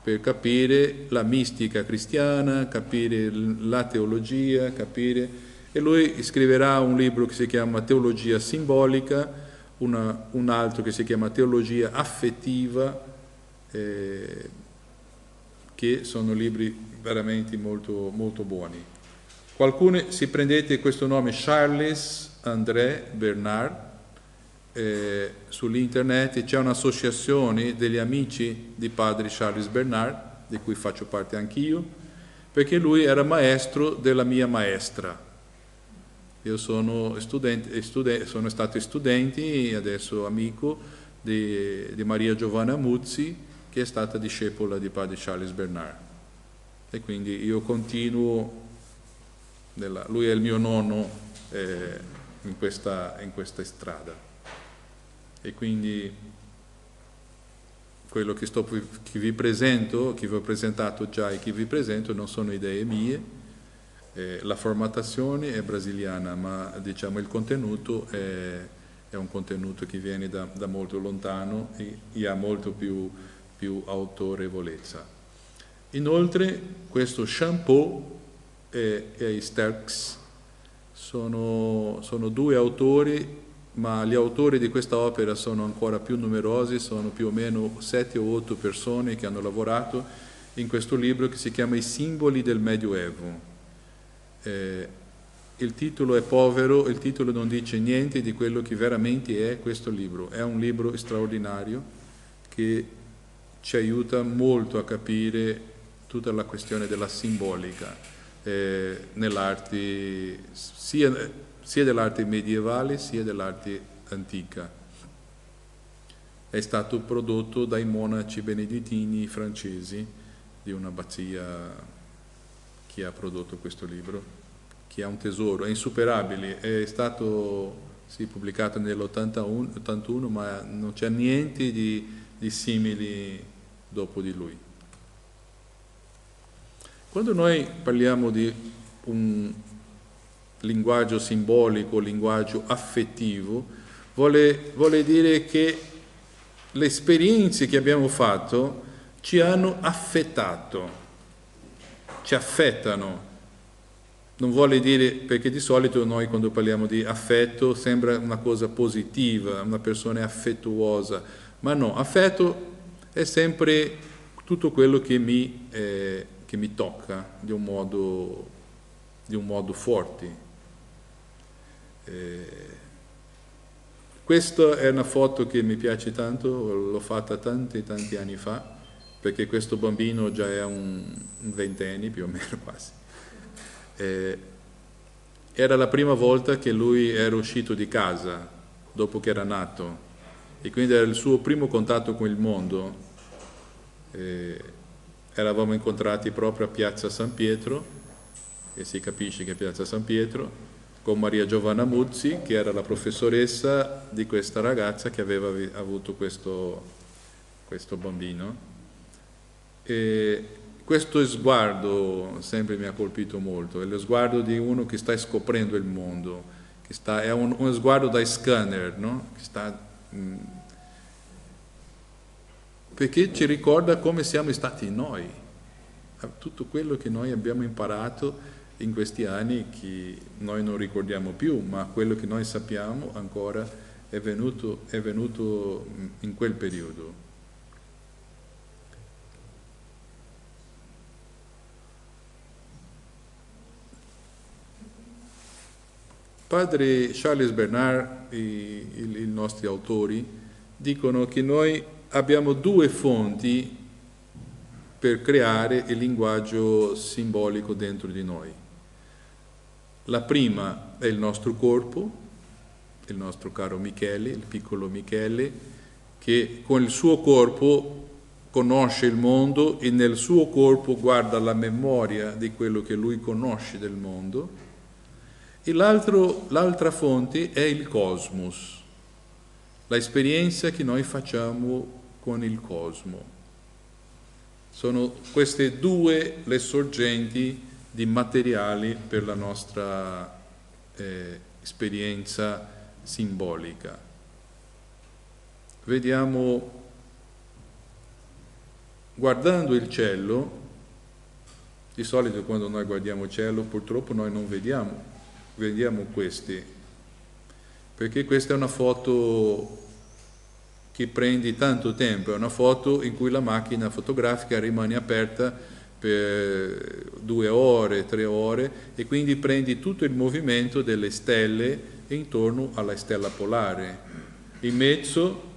per capire la mistica cristiana, capire la teologia, capire... E lui scriverà un libro che si chiama Teologia simbolica, una, un altro che si chiama Teologia affettiva, eh, che sono libri veramente molto, molto buoni. Qualcuno si prendete questo nome Charles André Bernard, eh, sull'internet c'è un'associazione degli amici di padre Charles Bernard, di cui faccio parte anch'io, perché lui era maestro della mia maestra. Io sono, studente, studente, sono stato studente e adesso amico di, di, Maria Giovanna Muzzi, che è stata discepola di padre Charles Bernard. E quindi io continuo, nella, lui è il mio nonno eh, in, questa, in questa strada e quindi quello che, sto, che, vi presento, che vi ho presentato già e che vi presento non sono idee mie, eh, la formattazione è brasiliana, ma diciamo il contenuto è, è un contenuto che viene da, da molto lontano e, e ha molto più, più, autorevolezza. Inoltre questo shampoo e, e Sterks sono, sono due autori ma gli autori di questa opera sono ancora più numerosi, sono più o meno sette o otto persone che hanno lavorato in questo libro che si chiama I simboli del Medioevo. Eh, il titolo è povero, il titolo non dice niente di quello che veramente è questo libro. È un libro straordinario che ci aiuta molto a capire tutta la questione della simbolica eh, nell'arte, sia sia dell'arte medievale sia dell'arte antica. È stato prodotto dai monaci benedettini francesi di un'abbazia che ha prodotto questo libro, che è un tesoro, è insuperabile, è stato sì, pubblicato nell'81, ma non c'è niente di, di simili dopo di lui. Quando noi parliamo di un, linguaggio simbolico, linguaggio affettivo, vuole, vuole dire che le esperienze che abbiamo fatto ci hanno affettato, ci affettano. Non vuole dire, perché di solito noi quando parliamo di affetto sembra una cosa positiva, una persona affettuosa, ma no, affetto è sempre tutto quello che mi, eh, che mi tocca di un modo, di un modo forte. Eh, questa è una foto che mi piace tanto, l'ho fatta tanti tanti anni fa, perché questo bambino già è un, un ventenne più o meno quasi. Eh, era la prima volta che lui era uscito di casa dopo che era nato e quindi era il suo primo contatto con il mondo. Eh, eravamo incontrati proprio a Piazza San Pietro, e si capisce che è Piazza San Pietro, con Maria Giovanna Muzzi, che era la professoressa di questa ragazza che aveva avuto questo, questo bambino. E questo sguardo sempre mi ha colpito molto, è lo sguardo di uno che sta scoprendo il mondo, sta, è un, uno sguardo da scanner, no? sta, mh, mm, perché ci ricorda come siamo stati noi, tutto quello che noi abbiamo imparato in questi anni che noi non ricordiamo più, ma quello che noi sappiamo ancora è venuto, è venuto in quel periodo. Padre Charles Bernard e i, i nostri autori dicono che noi abbiamo due fonti per creare il linguaggio simbolico dentro di noi. La prima è il nostro corpo, il nostro caro Michele, il piccolo Michele, che con il suo corpo conosce il mondo e nel suo corpo guarda la memoria di quello che lui conosce del mondo. E l'altra fonte è il cosmos, l'esperienza che noi facciamo con il cosmo. Sono queste due le sorgenti di materiali per la nostra eh, esperienza simbolica. Vediamo, guardando il cielo, di solito quando noi guardiamo il cielo purtroppo noi non vediamo, vediamo questi, perché questa è una foto che prendi tanto tempo, è una foto in cui la macchina fotografica rimane aperta per due ore, tre ore e quindi prendi tutto il movimento delle stelle intorno alla stella polare. In mezzo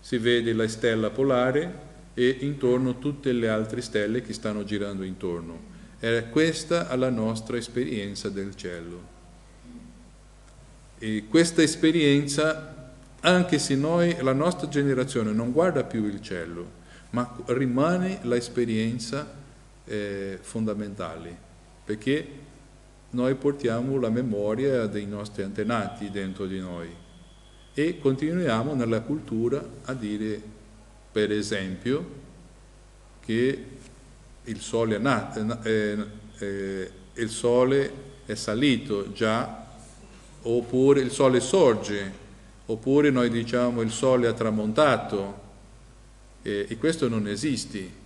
si vede la stella polare e intorno tutte le altre stelle che stanno girando intorno. È questa la nostra esperienza del cielo. E questa esperienza, anche se noi, la nostra generazione non guarda più il cielo, ma rimane l'esperienza eh, fondamentale, perché noi portiamo la memoria dei nostri antenati dentro di noi e continuiamo nella cultura a dire, per esempio, che il sole è, nato, è, è, il sole è salito già, oppure il sole sorge, oppure noi diciamo il sole è tramontato, e questo non esiste,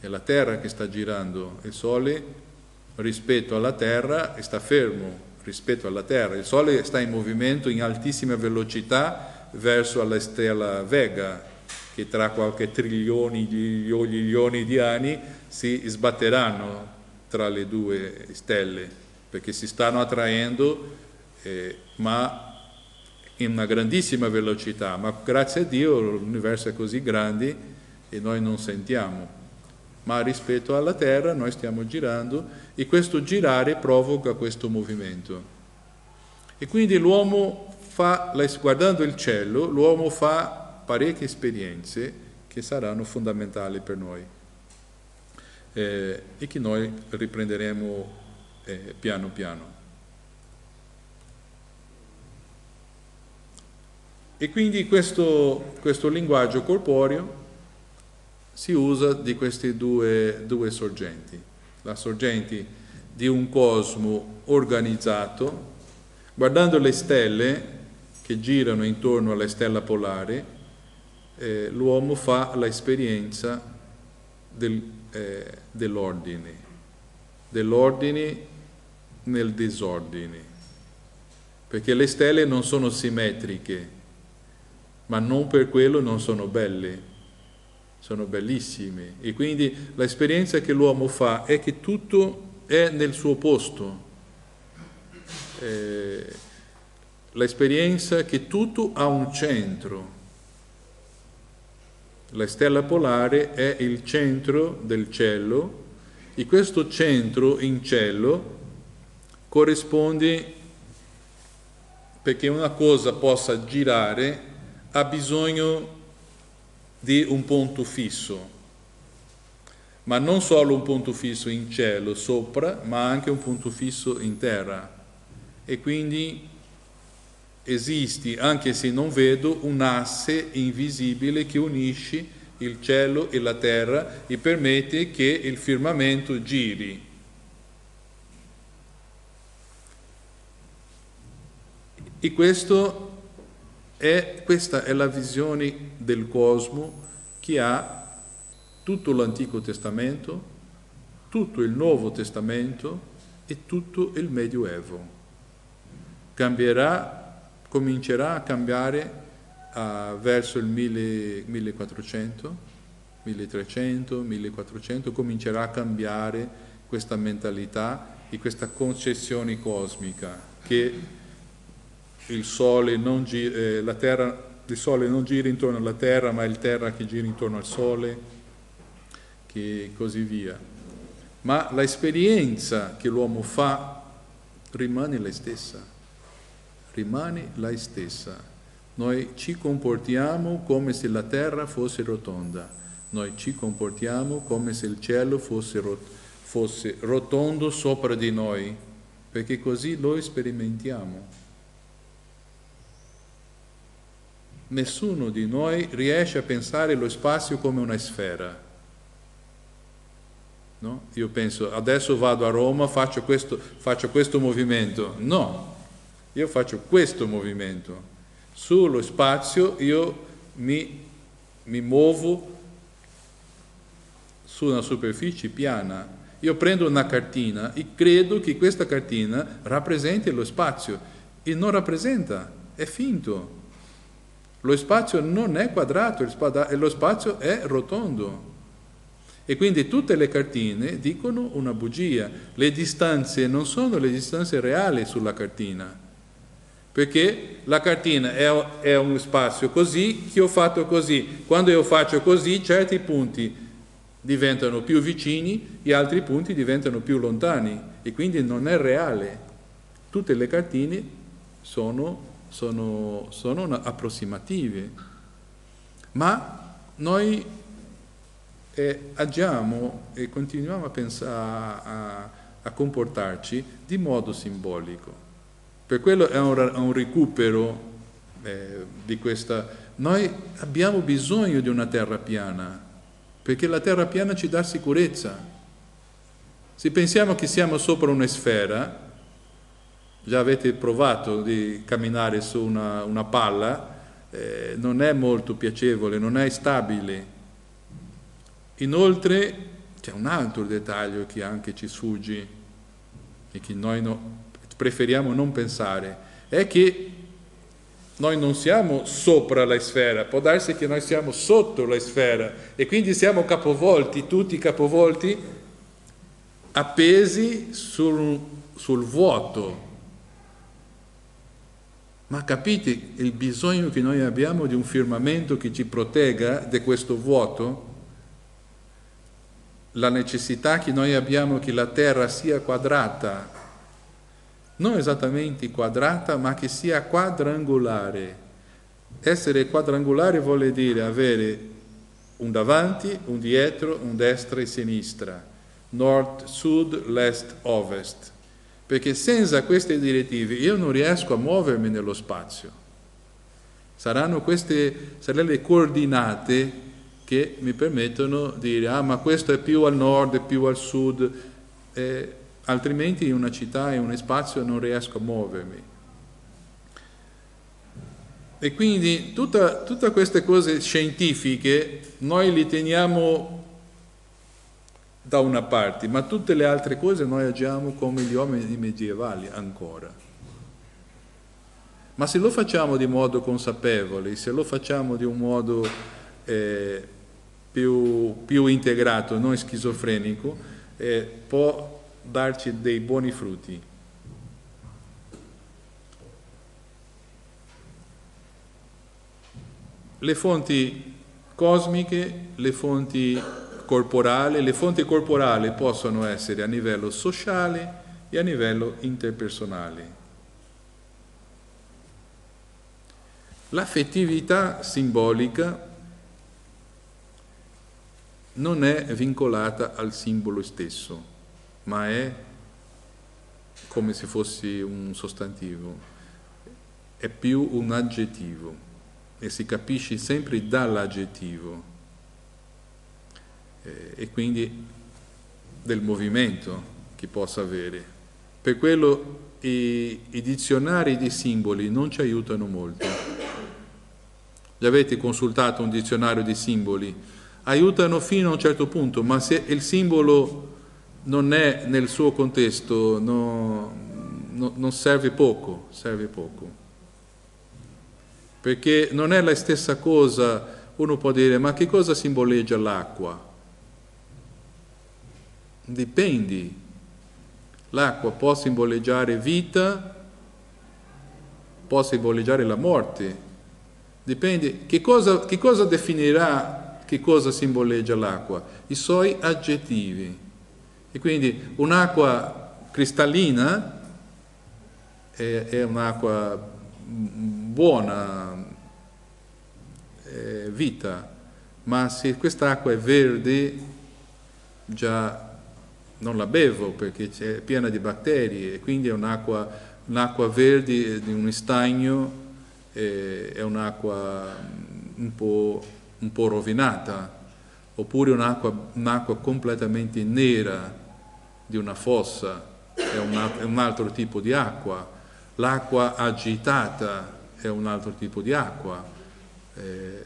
è la terra che sta girando, il sole rispetto alla terra sta fermo rispetto alla terra, il sole sta in movimento in altissima velocità verso la stella Vega, che tra qualche trilioni di milioni di anni si sbatteranno tra le due stelle, perché si stanno attraendo, eh, ma in una grandissima velocità, ma grazie a Dio l'universo è così grande e noi non sentiamo. Ma rispetto alla Terra noi stiamo girando e questo girare provoca questo movimento. E quindi l'uomo fa, guardando il cielo, l'uomo fa parecchie esperienze che saranno fondamentali per noi eh, e che noi riprenderemo eh, piano piano. E quindi questo, questo, linguaggio corporeo si usa di queste due, due sorgenti, la sorgente di un cosmo organizzato, guardando le stelle che girano intorno alla stella polare, eh, l'uomo fa l'esperienza del, eh, dell'ordine, dell'ordine nel disordine, perché le stelle non sono simmetriche, ma non per quello non sono belle, sono bellissime. E quindi l'esperienza che l'uomo fa è che tutto è nel suo posto. Eh, l'esperienza che tutto ha un centro la stella polare è il centro del cielo e questo centro in cielo corrisponde perché una cosa possa girare ha bisogno di un punto fisso, ma non solo un punto fisso in cielo sopra, ma anche un punto fisso in terra. E quindi esiste, anche se non vedo, un asse invisibile che unisce il cielo e la terra e permette che il firmamento giri. E questo è, questa è la visione del cosmo che ha tutto l'Antico Testamento, tutto il Nuovo Testamento e tutto il Medioevo. Cambierà comincerà a cambiare uh, verso il 1000, 1400, 1300, 1400, comincerà a cambiare questa mentalità e questa concezione cosmica che il sole non gira, eh, la terra, il sole non gira intorno alla terra, ma è il terra che gira intorno al sole, e così via. Ma l'esperienza che l'uomo fa rimane la stessa rimane la stessa. Noi ci comportiamo come se la terra fosse rotonda, noi ci comportiamo come se il cielo fosse, rot- fosse rotondo sopra di noi, perché così lo sperimentiamo. Nessuno di noi riesce a pensare lo spazio come una sfera. No? Io penso, adesso vado a Roma, faccio questo, faccio questo movimento. No, io faccio questo movimento. Sullo spazio io mi, mi muovo su una superficie piana. Io prendo una cartina e credo che questa cartina rappresenti lo spazio e non rappresenta, è finto. Lo spazio non è quadrato, lo spazio è rotondo. E quindi tutte le cartine dicono una bugia. Le distanze non sono le distanze reali sulla cartina, perché la cartina è, è un spazio così che ho fatto così. Quando io faccio così, certi punti diventano più vicini e altri punti diventano più lontani e quindi non è reale. Tutte le cartine sono, sono, sono approssimative, ma noi e agiamo e continuiamo a, pensare, a, a comportarci di modo simbolico. Per quello è un, un recupero eh, di questa... Noi abbiamo bisogno di una terra piana, perché la terra piana ci dà sicurezza. Se pensiamo che siamo sopra una sfera, già avete provato di camminare su una, una palla, eh, non è molto piacevole, non è stabile Inoltre c'è un altro dettaglio che anche ci sfugge e che noi no, preferiamo non pensare, è che noi non siamo sopra la sfera, può darsi che noi siamo sotto la sfera e quindi siamo capovolti, tutti capovolti, appesi sul, sul vuoto. Ma capite il bisogno che noi abbiamo di un firmamento che ci protegga da questo vuoto? la necessità che noi abbiamo che la terra sia quadrata, non esattamente quadrata, ma che sia quadrangolare. Essere quadrangolare vuole dire avere un davanti, un dietro, un destra e sinistra, nord, sud, l'est, ovest. Perché senza queste direttive io non riesco a muovermi nello spazio. Saranno queste, saranno le coordinate che mi permettono di dire ah ma questo è più al nord, è più al sud, eh, altrimenti in una città, in uno spazio non riesco a muovermi. E quindi tutte queste cose scientifiche noi le teniamo da una parte, ma tutte le altre cose noi agiamo come gli uomini medievali ancora. Ma se lo facciamo di modo consapevole, se lo facciamo di un modo eh, più, più integrato, non schizofrenico, eh, può darci dei buoni frutti. Le fonti cosmiche, le fonti corporali, le fonti corporali possono essere a livello sociale e a livello interpersonale. L'affettività simbolica non è vincolata al simbolo stesso, ma è come se fosse un sostantivo, è più un aggettivo e si capisce sempre dall'aggettivo eh, e quindi del movimento che possa avere. Per quello i, i dizionari di simboli non ci aiutano molto. Gli avete consultato un dizionario di simboli? aiutano fino a un certo punto, ma se il simbolo non è nel suo contesto, no, no, non serve poco, serve poco. Perché non è la stessa cosa, uno può dire, ma che cosa simboleggia l'acqua? Dipende. L'acqua può simboleggiare vita, può simboleggiare la morte. Dipende. Che cosa, che cosa definirà che cosa simboleggia l'acqua? I suoi aggettivi. E quindi un'acqua cristallina è, è un'acqua buona, è vita, ma se quest'acqua è verde già non la bevo perché è piena di batteri e quindi è un'acqua, un'acqua verde di un stagno, è un'acqua un po' un po' rovinata, oppure un'acqua, un'acqua completamente nera di una fossa è un, è un altro tipo di acqua, l'acqua agitata è un altro tipo di acqua eh,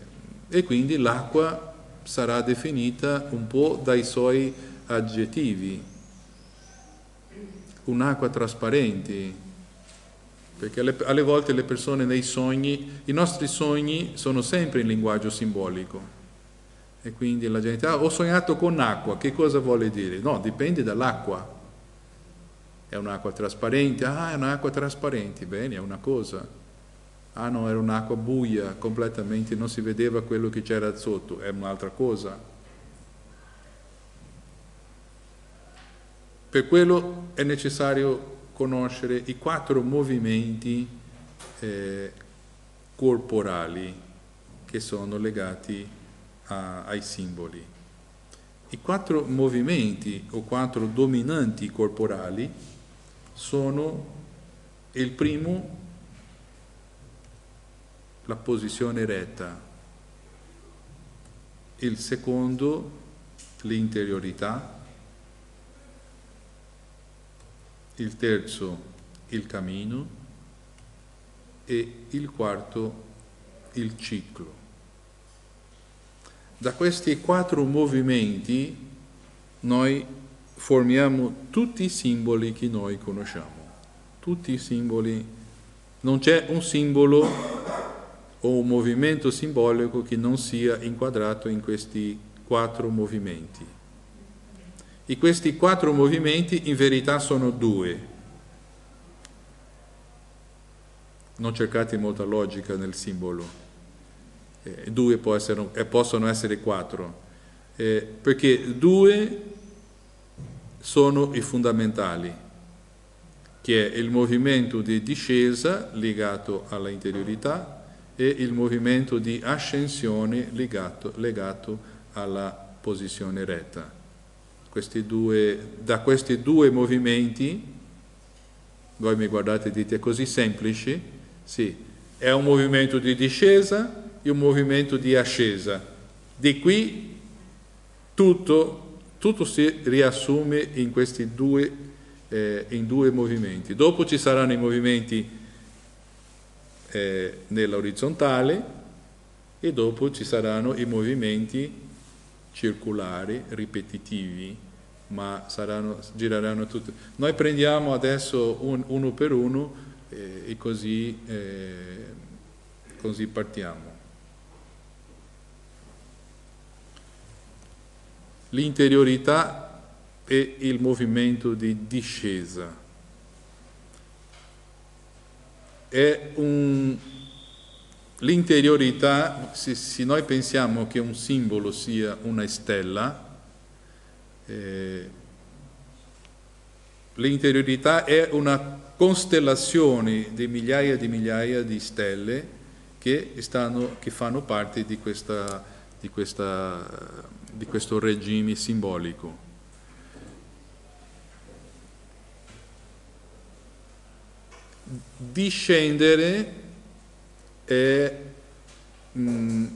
e quindi l'acqua sarà definita un po' dai suoi aggettivi, un'acqua trasparente, perché alle, alle, volte le persone nei sogni, i nostri sogni sono sempre in linguaggio simbolico. E quindi la gente, ah, ho sognato con acqua, che cosa vuole dire? No, dipende dall'acqua. È un'acqua trasparente? Ah, è un'acqua trasparente, bene, è una cosa. Ah no, era un'acqua buia, completamente non si vedeva quello che c'era sotto, è un'altra cosa. Per quello è necessario conoscere i quattro movimenti eh, corporali che sono legati a, ai simboli. I quattro movimenti o quattro dominanti corporali sono il primo la posizione retta, il secondo l'interiorità, il terzo il cammino e il quarto il ciclo. Da questi quattro movimenti noi formiamo tutti i simboli che noi conosciamo, tutti i simboli, non c'è un simbolo o un movimento simbolico che non sia inquadrato in questi quattro movimenti. E questi quattro movimenti in verità sono due. Non cercate molta logica nel simbolo. Eh, due essere, eh, possono essere quattro, eh, perché due sono i fondamentali, che è il movimento di discesa legato alla interiorità e il movimento di ascensione legato, legato alla posizione retta questi due, da questi due movimenti, voi mi guardate e dite così semplice? Sì, è un movimento di discesa e un movimento di ascesa. Di qui tutto, tutto si riassume in questi due, eh, in due movimenti. Dopo ci saranno i movimenti eh, nell'orizzontale e dopo ci saranno i movimenti circolari, ripetitivi, ma saranno, gireranno tutti. Noi prendiamo adesso un, uno per uno eh, e così, eh, così partiamo. L'interiorità e il movimento di discesa. È un, L'interiorità, se, se, noi pensiamo che un simbolo sia una stella, eh, l'interiorità è una costellazione di migliaia di migliaia di stelle che, stanno, che fanno parte di, questa, di, questa, di questo regime simbolico. Discendere è mm,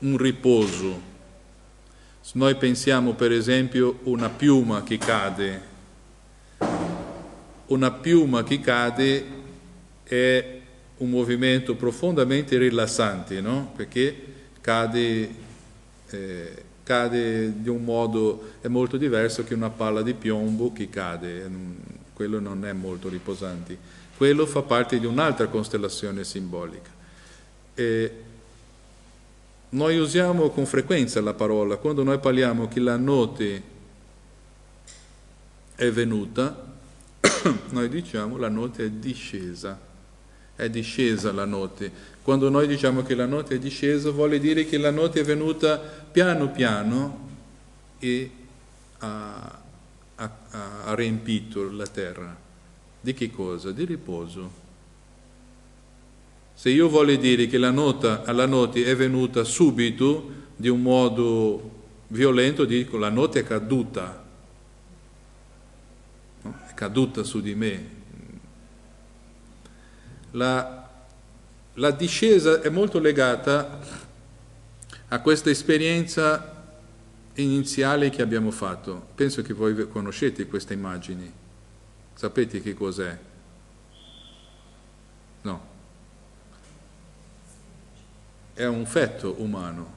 un riposo. Se noi pensiamo per esempio una piuma che cade, una piuma che cade è un movimento profondamente rilassante, no? perché cade, eh, cade, di un modo, è molto diverso che una palla di piombo che cade, quello non è molto riposante quello fa parte di un'altra costellazione simbolica. E noi usiamo con frequenza la parola, quando noi parliamo che la notte è venuta, noi diciamo la notte è discesa, è discesa la notte. Quando noi diciamo che la notte è discesa vuole dire che la notte è venuta piano piano e ha, ha, ha riempito la terra. Di che cosa? Di riposo. Se io voglio dire che la nota alla notte è venuta subito, di un modo violento, dico la notte è caduta, è caduta su di me. La, la discesa è molto legata a questa esperienza iniziale che abbiamo fatto. Penso che voi conoscete queste immagini. Sapete che cos'è? No. È un feto umano.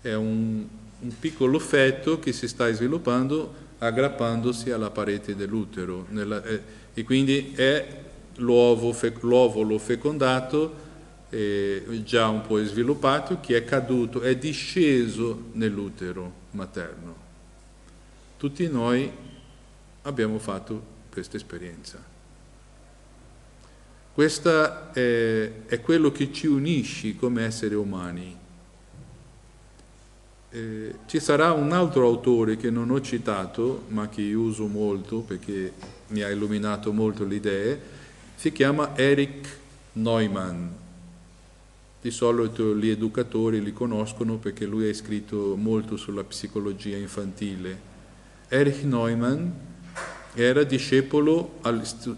È un, un piccolo feto che si sta sviluppando aggrappandosi alla parete dell'utero. Nella, eh, e quindi è l'uovo, fe, l'ovolo fecondato eh, già un po' sviluppato che è caduto, è disceso nell'utero materno. Tutti noi abbiamo fatto questa esperienza. Questo è, è, quello che ci unisce come esseri umani. Eh, ci sarà un altro autore che non ho citato, ma che io uso molto perché mi ha illuminato molto le idee, si chiama Eric Neumann di solito gli educatori li conoscono perché lui ha scritto molto sulla psicologia infantile. Erich Neumann era discepolo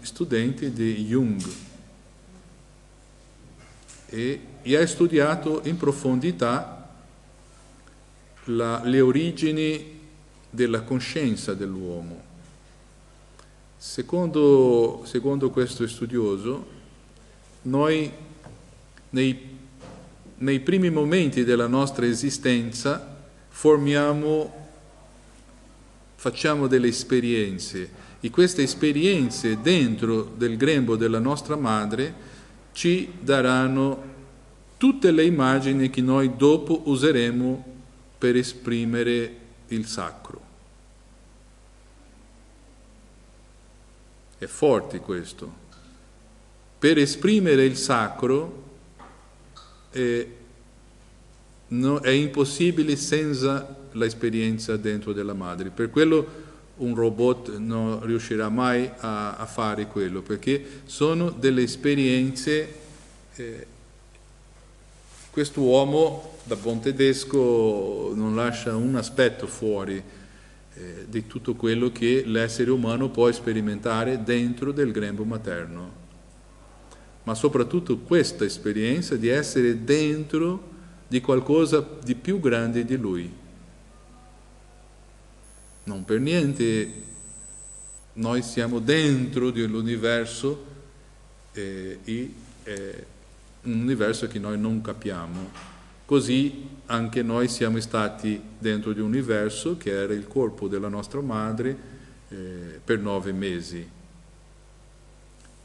studente di Jung e, e ha studiato in profondità la, le origini della coscienza dell'uomo. Secondo, secondo questo studioso, noi nei nei primi momenti della nostra esistenza formiamo, facciamo delle esperienze e queste esperienze dentro del grembo della nostra madre ci daranno tutte le immagini che noi dopo useremo per esprimere il sacro. È forte questo. Per esprimere il sacro è, no, è impossibile senza l'esperienza dentro della madre. Per quello un robot non riuscirà mai a, a fare quello, perché sono delle esperienze. Eh, quest'uomo, da buon tedesco, non lascia un aspetto fuori eh, di tutto quello che l'essere umano può sperimentare dentro del grembo materno ma soprattutto questa esperienza di essere dentro di qualcosa di più grande di lui. Non per niente noi siamo dentro dell'universo eh, e eh, un universo che noi non capiamo. Così anche noi siamo stati dentro di un universo che era il corpo della nostra madre eh, per nove mesi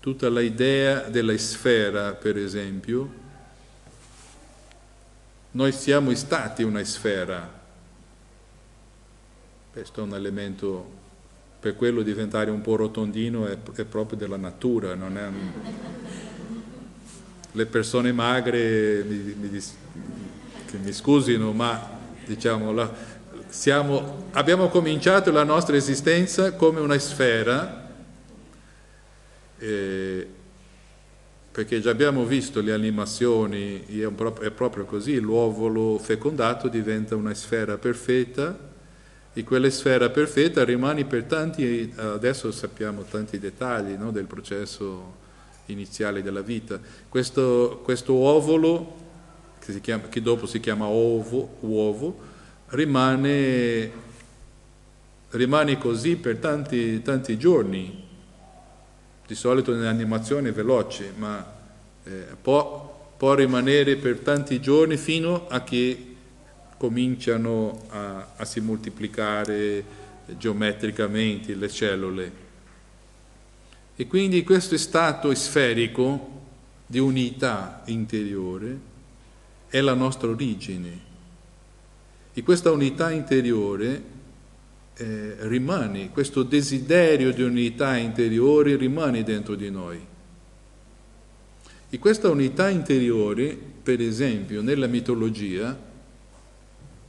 tutta l'idea della sfera, per esempio, noi siamo stati una sfera. Questo è un elemento, per quello diventare un po' rotondino è, è proprio della natura, non è un... Le persone magre mi, mi, mi scusino, ma diciamo, la, siamo, abbiamo cominciato la nostra esistenza come una sfera eh, perché già abbiamo visto le animazioni, è, è proprio così, l'uovo fecondato diventa una sfera perfetta e quella sfera perfetta rimane per tanti, adesso sappiamo tanti dettagli no, del processo iniziale della vita. Questo, questo ovolo, che, chiama, che, dopo si chiama ovo, uovo, rimane, rimane così per tanti, tanti giorni, di solito nelle animazioni veloci, ma eh, può, può, rimanere per tanti giorni fino a che cominciano a, a si moltiplicare geometricamente le cellule. E quindi questo stato sferico di unità interiore è la nostra origine. E questa unità interiore eh, rimane, questo desiderio di unità interiore rimane dentro di noi. E questa unità interiore, per esempio, nella mitologia,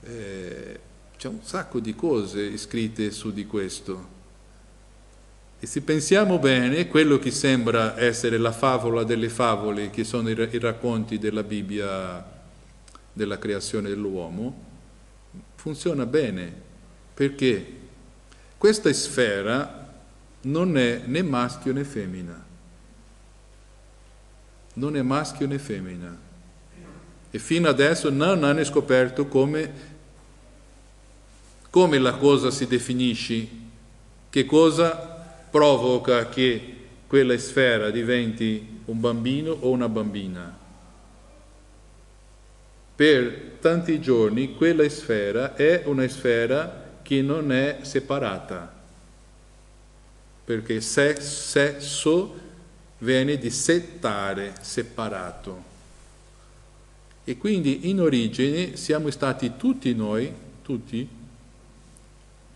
eh, c'è un sacco di cose scritte su di questo. E se pensiamo bene, quello che sembra essere la favola delle favole, che sono i, i racconti della Bibbia della creazione dell'uomo, funziona bene. Perché? Questa sfera non è né maschio né femmina. Non è maschio né femmina. E fino adesso non hanno scoperto come come la cosa si definisce, che cosa provoca che quella sfera diventi un bambino o una bambina. Per tanti giorni quella sfera è una sfera che non è separata, perché sesso viene di settare, separato. E quindi in origine siamo stati tutti noi, tutti,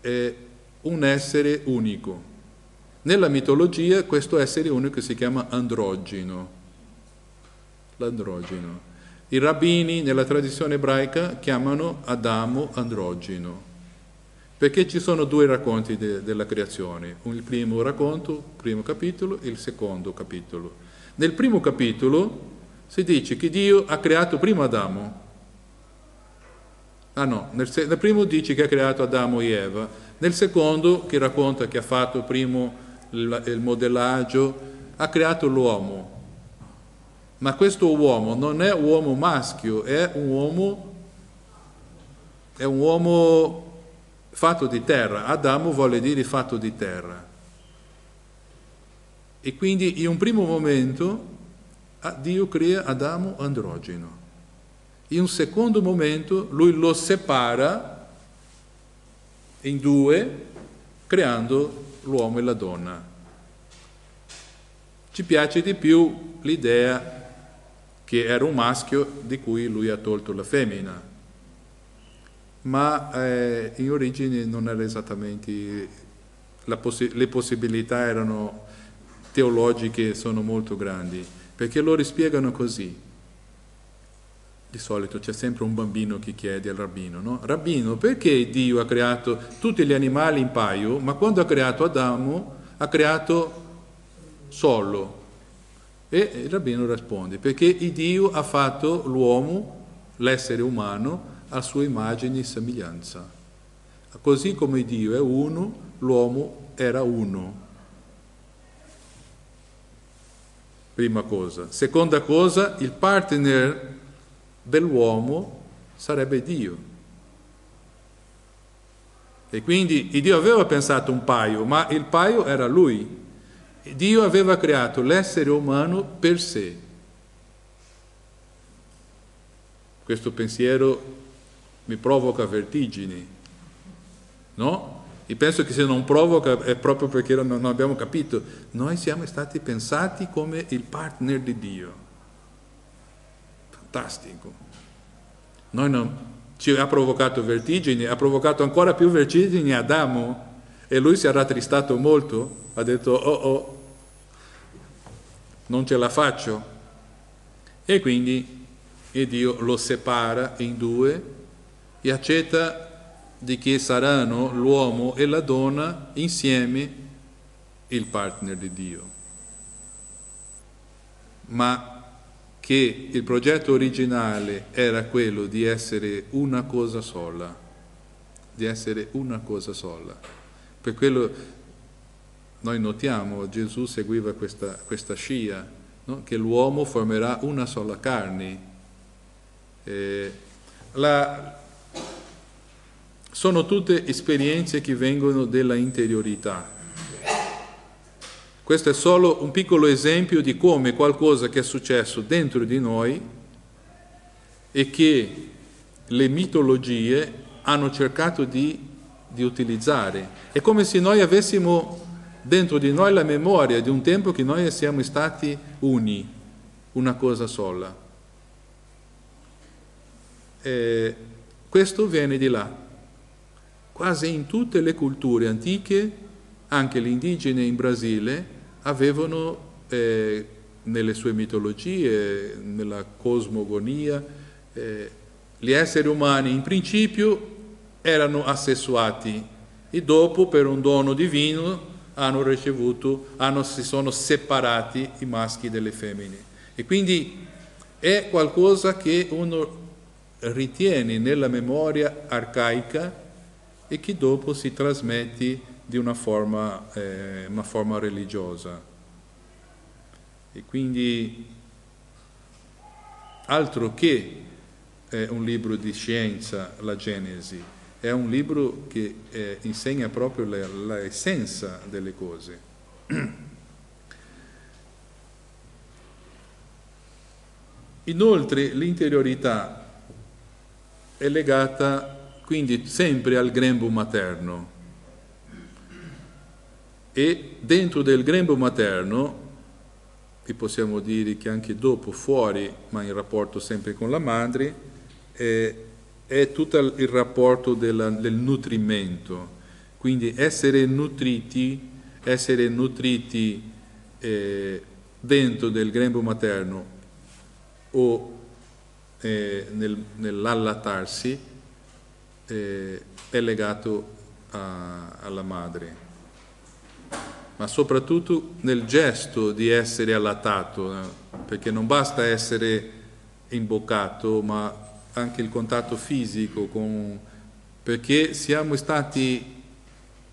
eh, un essere unico. Nella mitologia questo essere unico si chiama androgeno. L'androgeno. I rabbini nella tradizione ebraica chiamano Adamo androgeno, perché ci sono due racconti de, della creazione, il primo racconto, il primo capitolo e il secondo capitolo. Nel primo capitolo si dice che Dio ha creato prima Adamo. Ah no, nel, nel, primo dice che ha creato Adamo e Eva, nel secondo, che racconta che ha fatto primo il, il modellaggio, ha creato l'uomo. Ma questo uomo non è uomo maschio, è un uomo, è un uomo fatto di terra. Adamo vuole dire fatto di terra. E quindi in un primo momento Dio crea Adamo androgeno. In un secondo momento lui lo separa in due, creando l'uomo e la donna. Ci piace di più l'idea che era un maschio di cui lui ha tolto la femmina, ma eh, in origine non era esattamente, possi- le possibilità erano teologiche, sono molto grandi perché loro spiegano così. Di solito c'è sempre un bambino che chiede al rabbino, no? Rabbino, perché Dio ha creato tutti gli animali in paio, ma quando ha creato Adamo ha creato solo? E il rabbino risponde, perché Dio ha fatto l'uomo, l'essere umano, a sua immagine e somiglianza. Così come Dio è uno, l'uomo era uno. prima cosa. Seconda cosa, il partner dell'uomo sarebbe Dio. E quindi Dio aveva pensato un paio, ma il paio era lui. Dio aveva creato l'essere umano per sé. Questo pensiero mi provoca vertigini, no? E penso che se non provoca è proprio perché non abbiamo capito. Noi siamo stati pensati come il partner di Dio. Fantastico. Non, ci ha provocato vertigini, ha provocato ancora più vertigini Adamo e lui si è rattristato molto, ha detto oh oh, non ce la faccio. E quindi e Dio lo separa in due e accetta di che saranno l'uomo e la donna insieme il partner di Dio. Ma che il progetto originale era quello di essere una cosa sola, di essere una cosa sola. Per quello noi notiamo, Gesù seguiva questa, questa scia, no? che l'uomo formerà una sola carne. Eh, la, sono tutte esperienze che vengono dalla interiorità. Questo è solo un piccolo esempio di come qualcosa che è successo dentro di noi e che le mitologie hanno cercato di, di utilizzare. È come se noi avessimo dentro di noi la memoria di un tempo che noi siamo stati uni, una cosa sola. E questo viene di là. Quasi in tutte le culture antiche, anche le indigene in Brasile, avevano eh, nelle sue mitologie, nella cosmogonia, eh, gli esseri umani in principio erano assessuati e dopo per un dono divino hanno ricevuto, hanno, si sono separati i maschi dalle femmine. E quindi è qualcosa che uno ritiene nella memoria arcaica e che dopo si trasmette di una forma, eh, una forma religiosa. E quindi altro che eh, un libro di scienza, la Genesi, è un libro che eh, insegna proprio l'essenza delle cose. Inoltre l'interiorità è legata quindi sempre al grembo materno e dentro del grembo materno, e possiamo dire che anche dopo, fuori, ma in rapporto sempre con la madre, è, è tutto il rapporto della, del nutrimento. Quindi essere nutriti, essere nutriti eh, dentro del grembo materno o eh, nel, nell'allattarsi eh, è legato a, alla madre ma soprattutto nel gesto di essere allattato, eh, perché non basta essere imboccato, ma anche il contatto fisico, con... perché siamo stati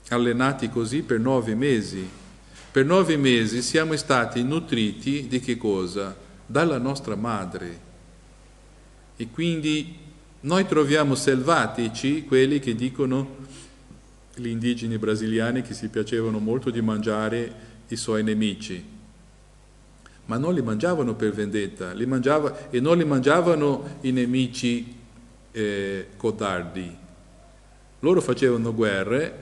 allenati così per nove mesi. Per nove mesi siamo stati nutriti di che cosa? Dalla nostra madre. E quindi noi troviamo selvatici quelli che dicono gli indigeni brasiliani che si piacevano molto di mangiare i suoi nemici, ma non li mangiavano per vendetta, li mangiava, e non li mangiavano i nemici eh, codardi. Loro facevano guerre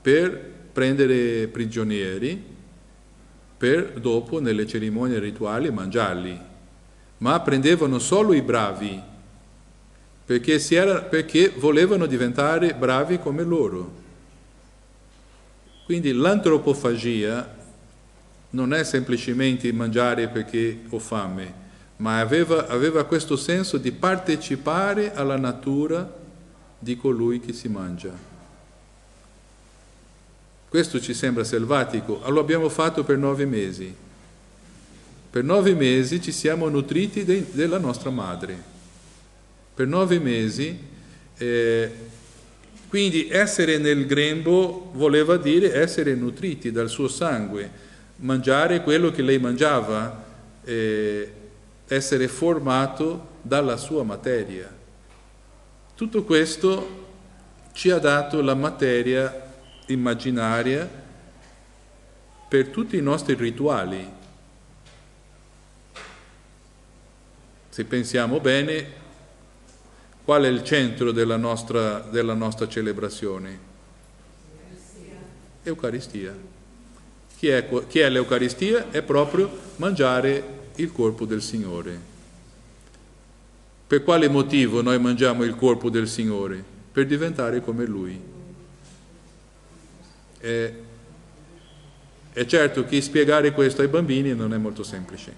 per prendere prigionieri, per dopo nelle cerimonie rituali mangiarli, ma prendevano solo i bravi, perché, era, perché volevano diventare bravi come loro. Quindi l'antropofagia non è semplicemente mangiare perché ho fame, ma aveva, aveva questo senso di partecipare alla natura di colui che si mangia. Questo ci sembra selvatico, lo abbiamo fatto per nove mesi. Per nove mesi ci siamo nutriti de, della nostra madre. Per nove mesi eh, quindi essere nel grembo voleva dire essere nutriti dal suo sangue, mangiare quello che lei mangiava, eh, essere formato dalla sua materia. Tutto questo ci ha dato la materia immaginaria per tutti i nostri rituali. Se pensiamo bene, Qual è il centro della nostra, della nostra celebrazione? Eucaristia. Chi è, chi è l'Eucaristia? È proprio mangiare il corpo del Signore. Per quale motivo noi mangiamo il corpo del Signore? Per diventare come Lui. È, è certo che spiegare questo ai bambini non è molto semplice.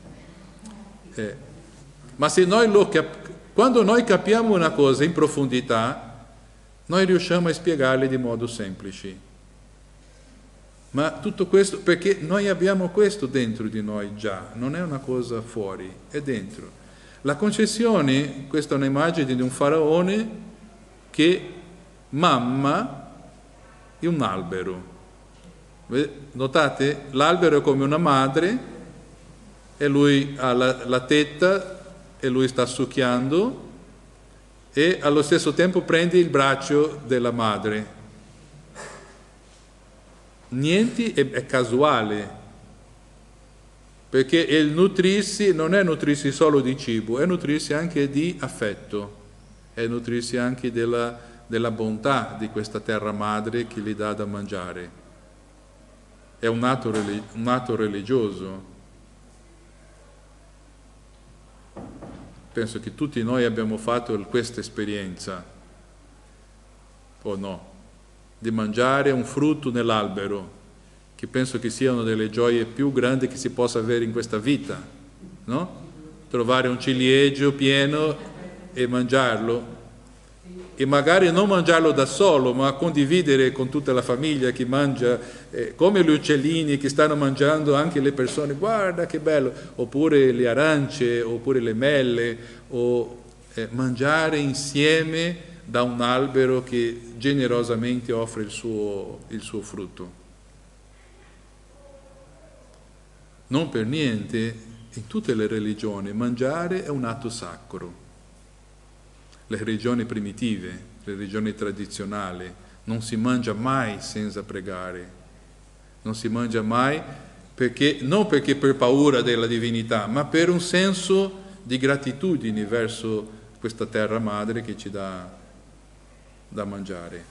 Eh, ma se noi lo capiamo, quando noi capiamo una cosa in profondità, noi riusciamo a spiegarle di modo semplice. Ma tutto questo perché noi abbiamo questo dentro di noi già, non è una cosa fuori, è dentro. La concessione, questa è un'immagine di un faraone che mamma un albero. Notate? L'albero è come una madre e lui ha la, la tetta e lui sta succhiando e allo stesso tempo prende il braccio della madre. Niente è, è casuale, perché il nutrirsi non è nutrirsi solo di cibo, è nutrirsi anche di affetto, è nutrirsi anche della, della bontà di questa terra madre che gli dà da mangiare. È un atto, un atto religioso. Penso che tutti noi abbiamo fatto questa esperienza, o no, di mangiare un frutto nell'albero, che penso che sia una delle gioie più grandi che si possa avere in questa vita, no? Trovare un ciliegio pieno e mangiarlo e magari non mangiarlo da solo, ma condividere con tutta la famiglia che mangia, eh, come gli uccellini che stanno mangiando anche le persone, guarda che bello, oppure le arance, oppure le mele, o eh, mangiare insieme da un albero che generosamente offre il suo, il suo frutto. Non per niente, in tutte le religioni, mangiare è un atto sacro le religioni primitive. le religioni tradizionali, non si mangia mai senza pregare, non si mangia mai perché, non perché per paura della divinità, ma per un senso di gratitudine verso questa terra madre che ci dà da mangiare.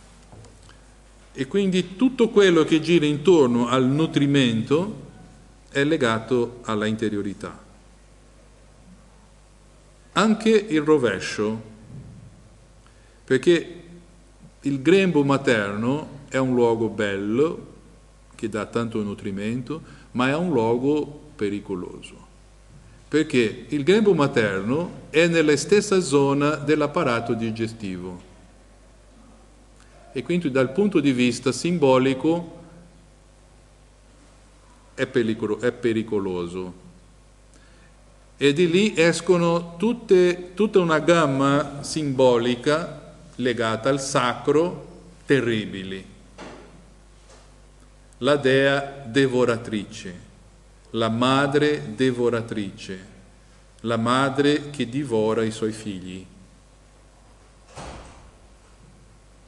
E quindi tutto quello che gira intorno al nutrimento è legato alla interiorità. Anche il rovescio, perché il grembo materno è un luogo bello, che dà tanto nutrimento, ma è un luogo pericoloso. Perché il grembo materno è nella stessa zona dell'apparato digestivo e quindi dal punto di vista simbolico è, pericolo, è pericoloso. E di lì escono tutte, tutta una gamma simbolica legata al sacro terribili. La dea devoratrice, la madre devoratrice, la madre che divora i suoi figli.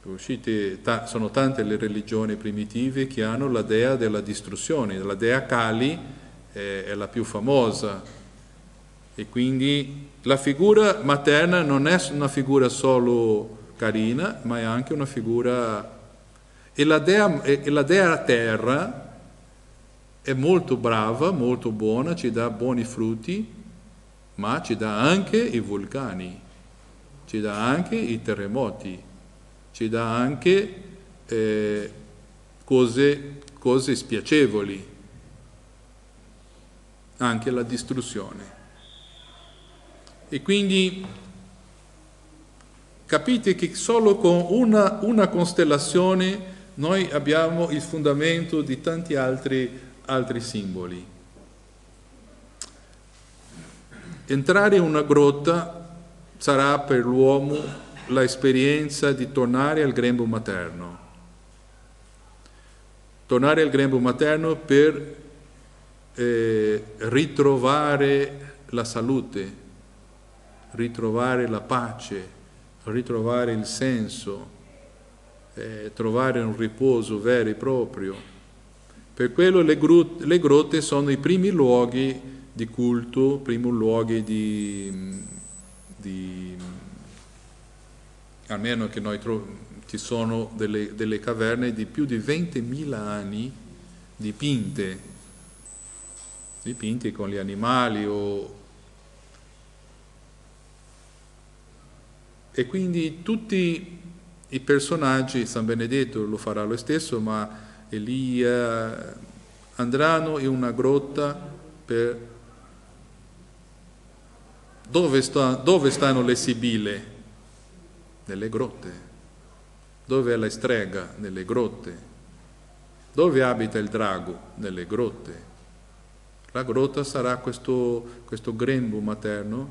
Uscite, ta, sono tante le religioni primitive che hanno la dea della distruzione, la dea Kali è, è la più famosa e quindi la figura materna non è una figura solo carina, ma è anche una figura... E la dea, e la dea terra è molto brava, molto buona, ci dà buoni frutti, ma ci dà anche i vulcani, ci dà anche i terremoti ci dà anche eh, cose, cose spiacevoli, anche la distruzione. E quindi capite che solo con una, una costellazione noi abbiamo il fondamento di tanti altri, altri simboli. Entrare in una grotta sarà per l'uomo l'esperienza di tornare al grembo materno. Tornare al grembo materno per eh, ritrovare la salute, ritrovare la pace, ritrovare il senso, eh, trovare un riposo vero e proprio. Per quello le, gru- le grotte sono i primi luoghi di culto, i primi luoghi di, di almeno che noi troviamo, ci sono delle, delle caverne di più di 20.000 anni dipinte, dipinte con gli animali o... E quindi tutti i personaggi, San Benedetto lo farà lo stesso, ma Elia andranno in una grotta per... Dove, sta, dove stanno le sibille? nelle grotte. Dove è la strega? Nelle grotte. Dove abita il drago? Nelle grotte. La grotta sarà questo, questo grembo materno,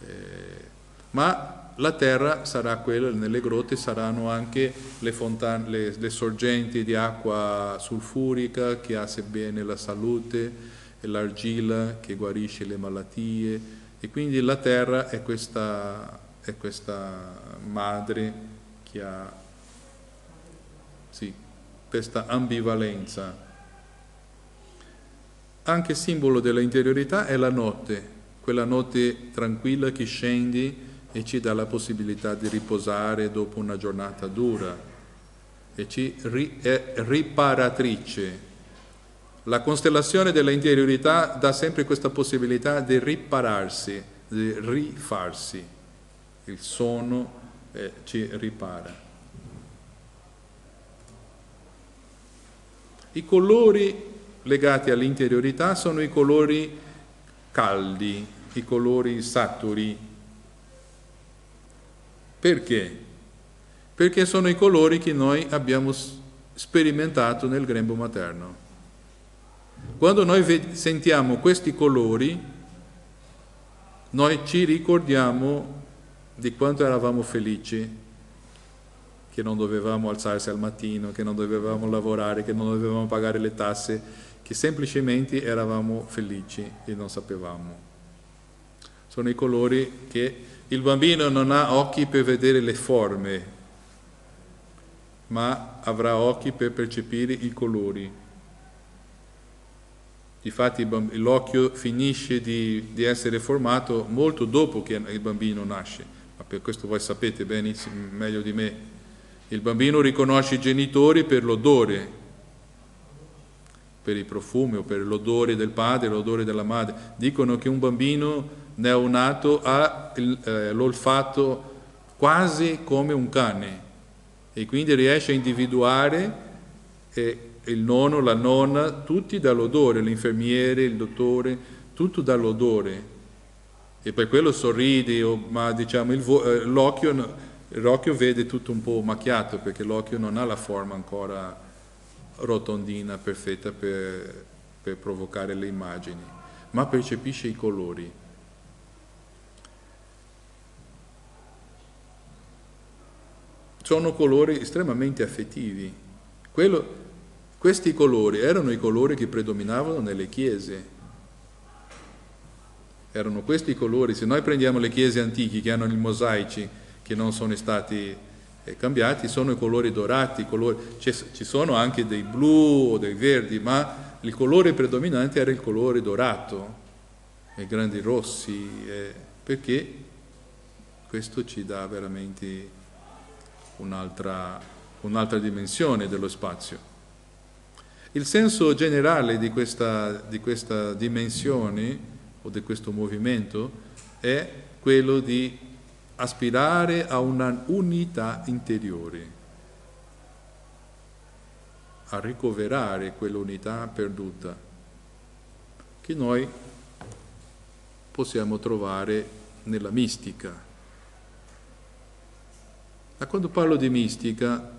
eh, ma la terra sarà quella, nelle grotte saranno anche le, fontane, le, le sorgenti di acqua sulfurica che ha sebbene la salute, l'argilla che guarisce le malattie e quindi la terra è questa è questa madre che ha sì, questa ambivalenza. Anche simbolo della interiorità è la notte, quella notte tranquilla che scendi e ci dà la possibilità di riposare dopo una giornata dura e ci ri, è riparatrice. La costellazione della interiorità dà sempre questa possibilità di ripararsi, di rifarsi il sonno eh, ci ripara. I colori legati all'interiorità sono i colori caldi, i colori saturi. Perché? Perché sono i colori che noi abbiamo sperimentato nel grembo materno. Quando noi sentiamo questi colori, noi ci ricordiamo di quanto eravamo felici che non dovevamo alzarsi al mattino, che non dovevamo lavorare, che non dovevamo pagare le tasse, che semplicemente eravamo felici e non sapevamo. Sono i colori che il bambino non ha occhi per vedere le forme, ma avrà occhi per percepire i colori. Difatti l'occhio finisce di, di essere formato molto dopo che il bambino nasce, ma per questo voi sapete benissimo, meglio di me. Il bambino riconosce i genitori per l'odore, per il profumo, per l'odore del padre, l'odore della madre. Dicono che un bambino neonato ha eh, l'olfatto quasi come un cane e quindi riesce a individuare eh, il nonno, la nonna, tutti dall'odore, l'infermiere, il dottore, tutto dall'odore. E per quello sorride, ma diciamo eh, l'occhio, l'occhio vede tutto un po' macchiato perché l'occhio non ha la forma ancora rotondina, perfetta per, per provocare le immagini, ma percepisce i colori. Sono colori estremamente affettivi. Quello, questi colori erano i colori che predominavano nelle chiese. Erano questi colori, se noi prendiamo le chiese antiche che hanno i mosaici che non sono stati cambiati sono i colori dorati, colori, ci sono anche dei blu o dei verdi, ma il colore predominante era il colore dorato, i grandi rossi, eh, perché questo ci dà veramente un'altra, un'altra dimensione dello spazio. Il senso generale di questa, di questa dimensione o di questo movimento è quello di aspirare a una unità interiore, a ricoverare quell'unità perduta che noi possiamo trovare nella mistica. Ma quando parlo di mistica,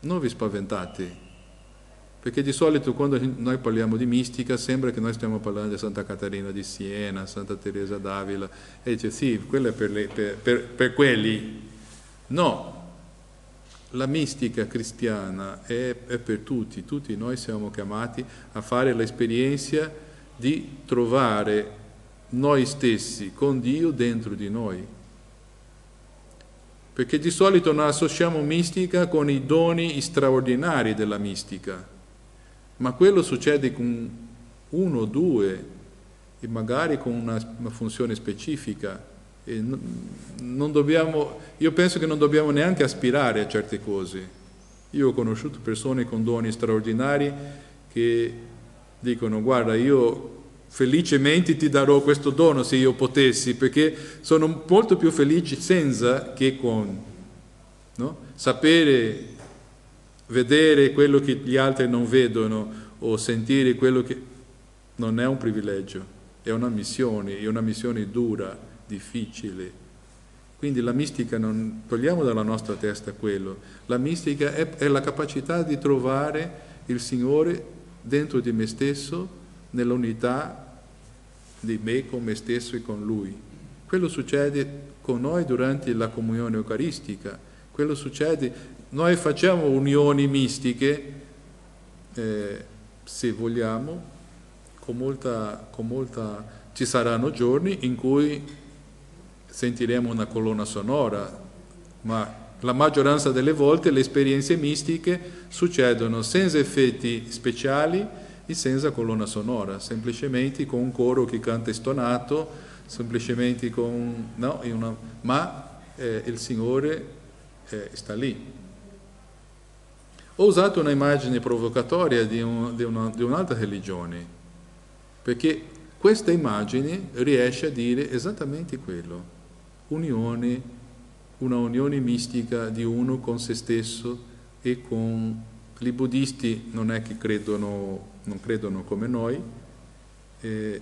non vi spaventate, perché di solito quando noi parliamo di mistica sembra che noi stiamo parlando di Santa Caterina di Siena, Santa Teresa d'Avila, e dice sì, quello è per, le, per, per, per quelli. No, la mistica cristiana è, è, per tutti, tutti noi siamo chiamati a fare l'esperienza di trovare noi stessi con Dio dentro di noi. Perché di solito noi associamo mistica con i doni straordinari della mistica ma quello succede con uno o due e magari con una, funzione specifica. Dobbiamo, io penso che non dobbiamo neanche aspirare a certe cose. Io ho conosciuto persone con doni straordinari che dicono guarda io felicemente ti darò questo dono se io potessi, perché sono molto più felici senza che con. No? Sapere vedere quello che gli altri non vedono o sentire quello che non è un privilegio, è una missione, è una missione dura, difficile. Quindi la mistica non togliamo dalla nostra testa quello, la mistica è, è la capacità di trovare il Signore dentro di me stesso, nell'unità di me con me stesso e con Lui. Quello succede con noi durante la comunione eucaristica, quello succede noi facciamo unioni mistiche, eh, se vogliamo, con molta, con molta, ci saranno giorni in cui sentiremo una colonna sonora, ma la maggioranza delle volte le esperienze mistiche succedono senza effetti speciali e senza colonna sonora, semplicemente con un coro che canta stonato, semplicemente con... No, una, ma eh, il Signore eh, sta lì. Ho usato un'immagine provocatoria di, un, di, una, di un'altra religione, perché questa immagine riesce a dire esattamente quello, unione, una unione mistica di uno con se stesso e con i buddisti non è che credono, non credono come noi, eh,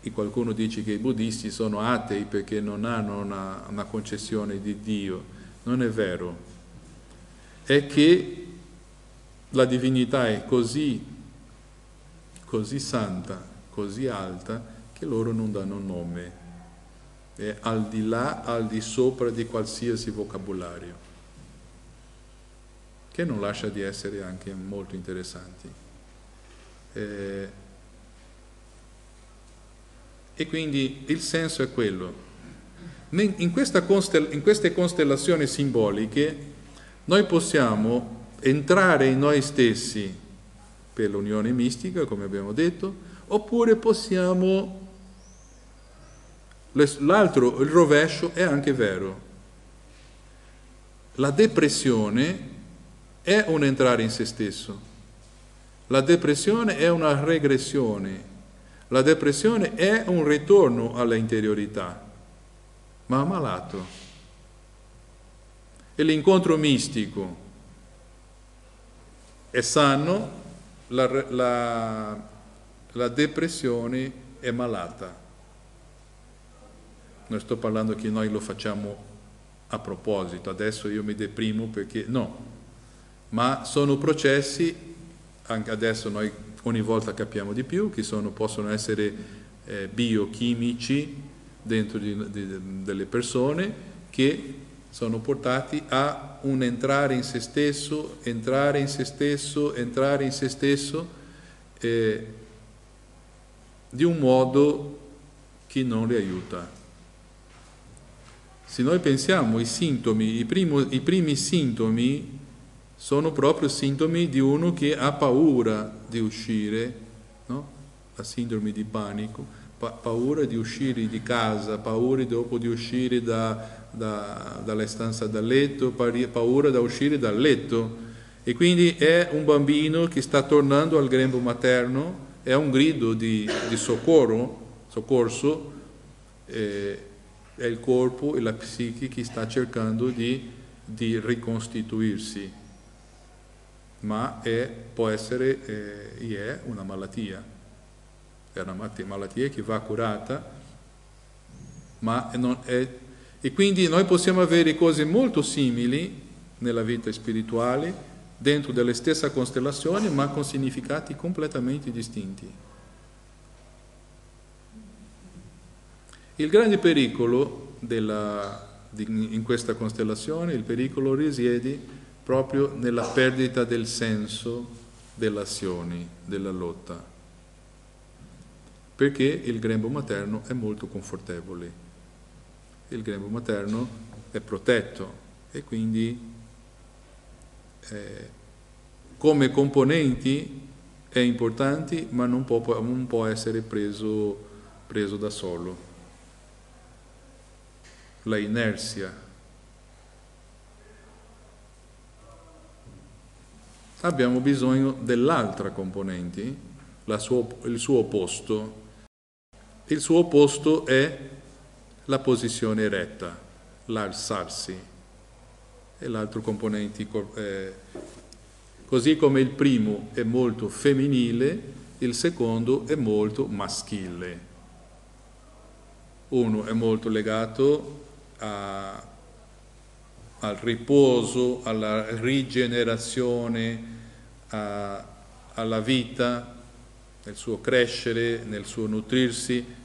e qualcuno dice che i buddisti sono atei perché non hanno una, una concessione di Dio, non è vero, è che la divinità è così, così santa, così alta, che loro non danno nome. È al di là, al di sopra di qualsiasi vocabolario, che non lascia di essere anche molto interessanti. Eh, e quindi il senso è quello. In, constel- in queste costellazioni simboliche Noi possiamo entrare in noi stessi per l'unione mistica, come abbiamo detto, oppure possiamo... L'altro, il rovescio, è anche vero. La depressione è un entrare in se stesso. La depressione è una regressione. La depressione è un ritorno alla interiorità, ma ammalato. E l'incontro mistico è sano, la, la, la depressione è malata. Non sto parlando che noi lo facciamo a proposito, adesso io mi deprimo perché no, ma sono processi, anche adesso noi ogni volta capiamo di più, che sono, possono essere eh, biochimici dentro di, di, delle persone che sono portati a un entrare in se stesso, entrare in se stesso, entrare in se stesso, eh, di un modo che non li aiuta. Se noi pensiamo ai sintomi, i, primo, i primi sintomi sono proprio sintomi di uno che ha paura di uscire, no? la sindrome di panico, pa- paura di uscire di casa, paura dopo di uscire da, da, dalla stanza da letto, paura da uscire dal letto. E quindi è un bambino che sta tornando al grembo materno, è un grido di, di soccorso, soccorso eh, è il corpo e la psiche che sta cercando di, di ricostituirsi ma è, può essere eh, una malattia, è una malattia che va curata, ma è, e quindi noi possiamo avere cose molto simili nella vita spirituale, dentro delle stesse costellazioni, ma con significati completamente distinti. Il grande pericolo della, di, in questa costellazione, il pericolo risiede proprio nella perdita del senso delle azioni, della lotta, perché il grembo materno è molto confortevole, il grembo materno è protetto e quindi eh, come componenti è importante ma non può, non può essere preso, preso da solo. La inerzia abbiamo bisogno dell'altra componente, sua, il suo opposto. Il suo opposto è la posizione retta, l'alzarsi. E l'altro componente, eh, così come il primo è molto femminile, il secondo è molto maschile. Uno è molto legato a, al riposo, alla rigenerazione, a, alla vita, nel suo crescere, nel suo nutrirsi.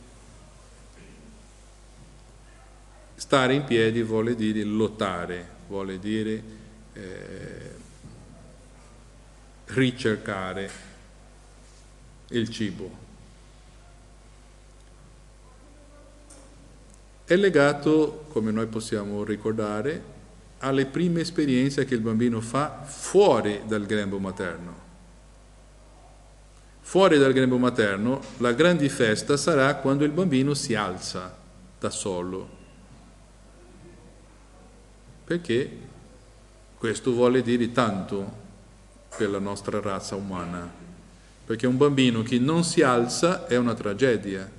Stare in piedi vuole dire lottare, vuole dire eh, ricercare il cibo. È legato, come noi possiamo ricordare, alle prime esperienze che il bambino fa fuori dal grembo materno. Fuori dal grembo materno la grande festa sarà quando il bambino si alza da solo. Perché questo vuole dire tanto per la nostra razza umana. Perché un bambino che non si alza è una tragedia.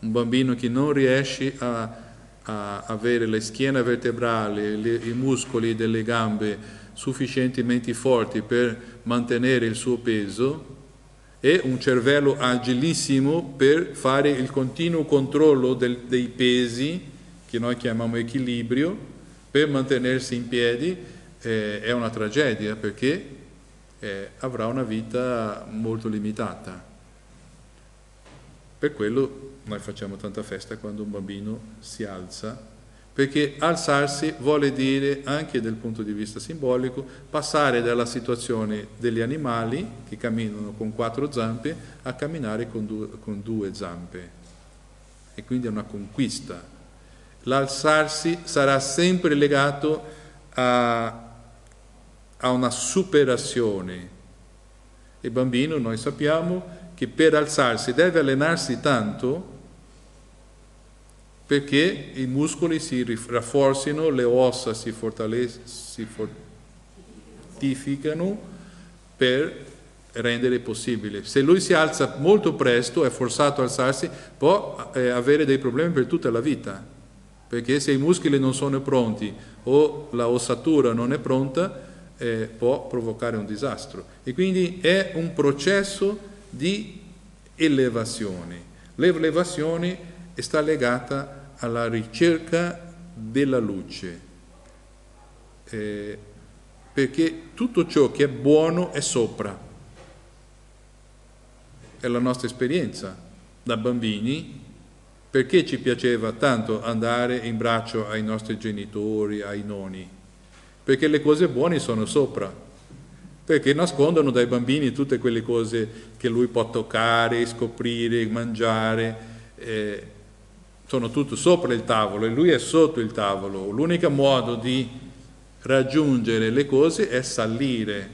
Un bambino che non riesce a a avere la schiena vertebrale, le, i muscoli delle gambe sufficientemente forti per mantenere il suo peso e un cervello agilissimo per fare il continuo controllo del, dei pesi, che noi chiamiamo equilibrio, per mantenersi in piedi, eh, è una tragedia perché eh, avrà una vita molto limitata. Per quello noi facciamo tanta festa quando un bambino si alza, perché alzarsi vuole dire, anche dal punto di vista simbolico, passare dalla situazione degli animali che camminano con quattro zampe a camminare con due, con due zampe. E quindi è una conquista. L'alzarsi sarà sempre legato a, a una superazione. Il bambino, noi sappiamo, che per alzarsi deve allenarsi tanto perché i muscoli si rafforzino, le ossa si, si fortificano per rendere possibile. Se lui si alza molto presto, è forzato a alzarsi, può eh, avere dei problemi per tutta la vita, perché se i muscoli non sono pronti o la ossatura non è pronta, eh, può provocare un disastro. E quindi è un processo di elevazione. L'elevazione sta legata alla ricerca della luce, eh, perché tutto ciò che è buono è sopra. È la nostra esperienza da bambini, perché ci piaceva tanto andare in braccio ai nostri genitori, ai nonni? Perché le cose buone sono sopra, perché nascondono dai bambini tutte quelle cose che lui può toccare, scoprire, mangiare. Eh, sono tutto sopra il tavolo e lui è sotto il tavolo. L'unico modo di raggiungere le cose è salire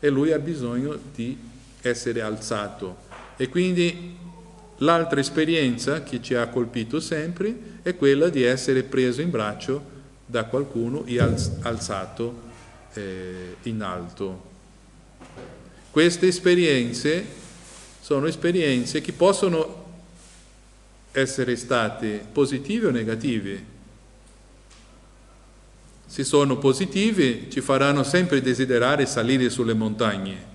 e lui ha bisogno di essere alzato. E quindi l'altra esperienza che ci ha colpito sempre è quella di essere preso in braccio da qualcuno e alzato eh, in alto. Queste esperienze sono esperienze che possono essere state positive o negative. Se sono positive ci faranno sempre desiderare salire sulle montagne,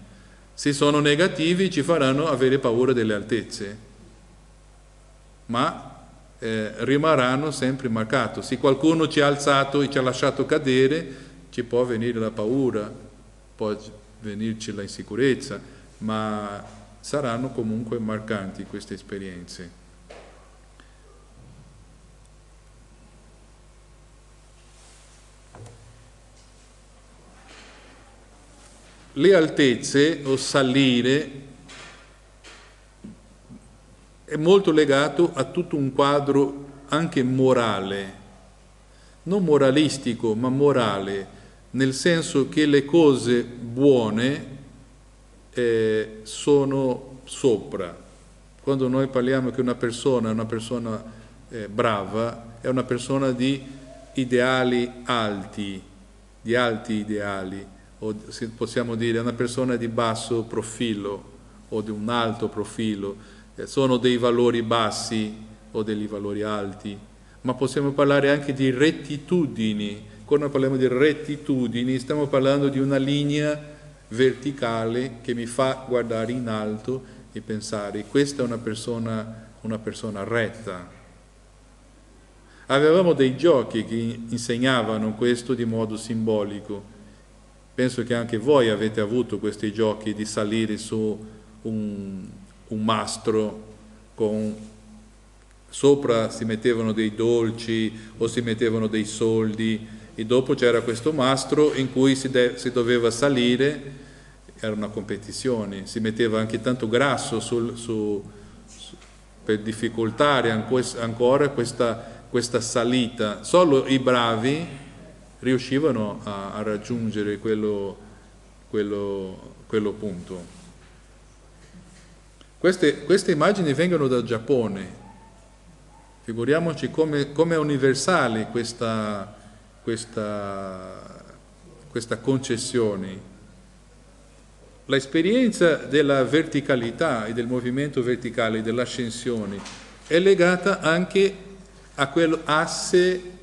se sono negativi ci faranno avere paura delle altezze, ma eh, rimarranno sempre marcati. Se qualcuno ci ha alzato e ci ha lasciato cadere, ci può venire la paura, può venirci la insicurezza, ma saranno comunque marcanti queste esperienze. Le altezze o salire è molto legato a tutto un quadro anche morale, non moralistico, ma morale, nel senso che le cose buone eh, sono sopra. Quando noi parliamo che una persona è una persona eh, brava, è una persona di ideali alti, di alti ideali o possiamo dire una persona di basso profilo o di un alto profilo, eh, sono dei valori bassi o dei valori alti, ma possiamo parlare anche di rettitudini. Quando parliamo di rettitudini stiamo parlando di una linea verticale che mi fa guardare in alto e pensare questa è una persona, una persona retta. Avevamo dei giochi che insegnavano questo di modo simbolico Penso che anche voi avete avuto questi giochi di salire su un, un mastro con sopra si mettevano dei dolci o si mettevano dei soldi e dopo c'era questo mastro in cui si, de- si doveva salire, era una competizione, si metteva anche tanto grasso sul, su, su, per difficoltare ancora questa, questa salita. Solo i bravi riuscivano a, a raggiungere quello, quello, quello punto. Queste, queste, immagini vengono dal Giappone, figuriamoci come, come è universale questa, questa, questa concessione. L'esperienza della verticalità e del movimento verticale, dell'ascensione, è legata anche a quell'asse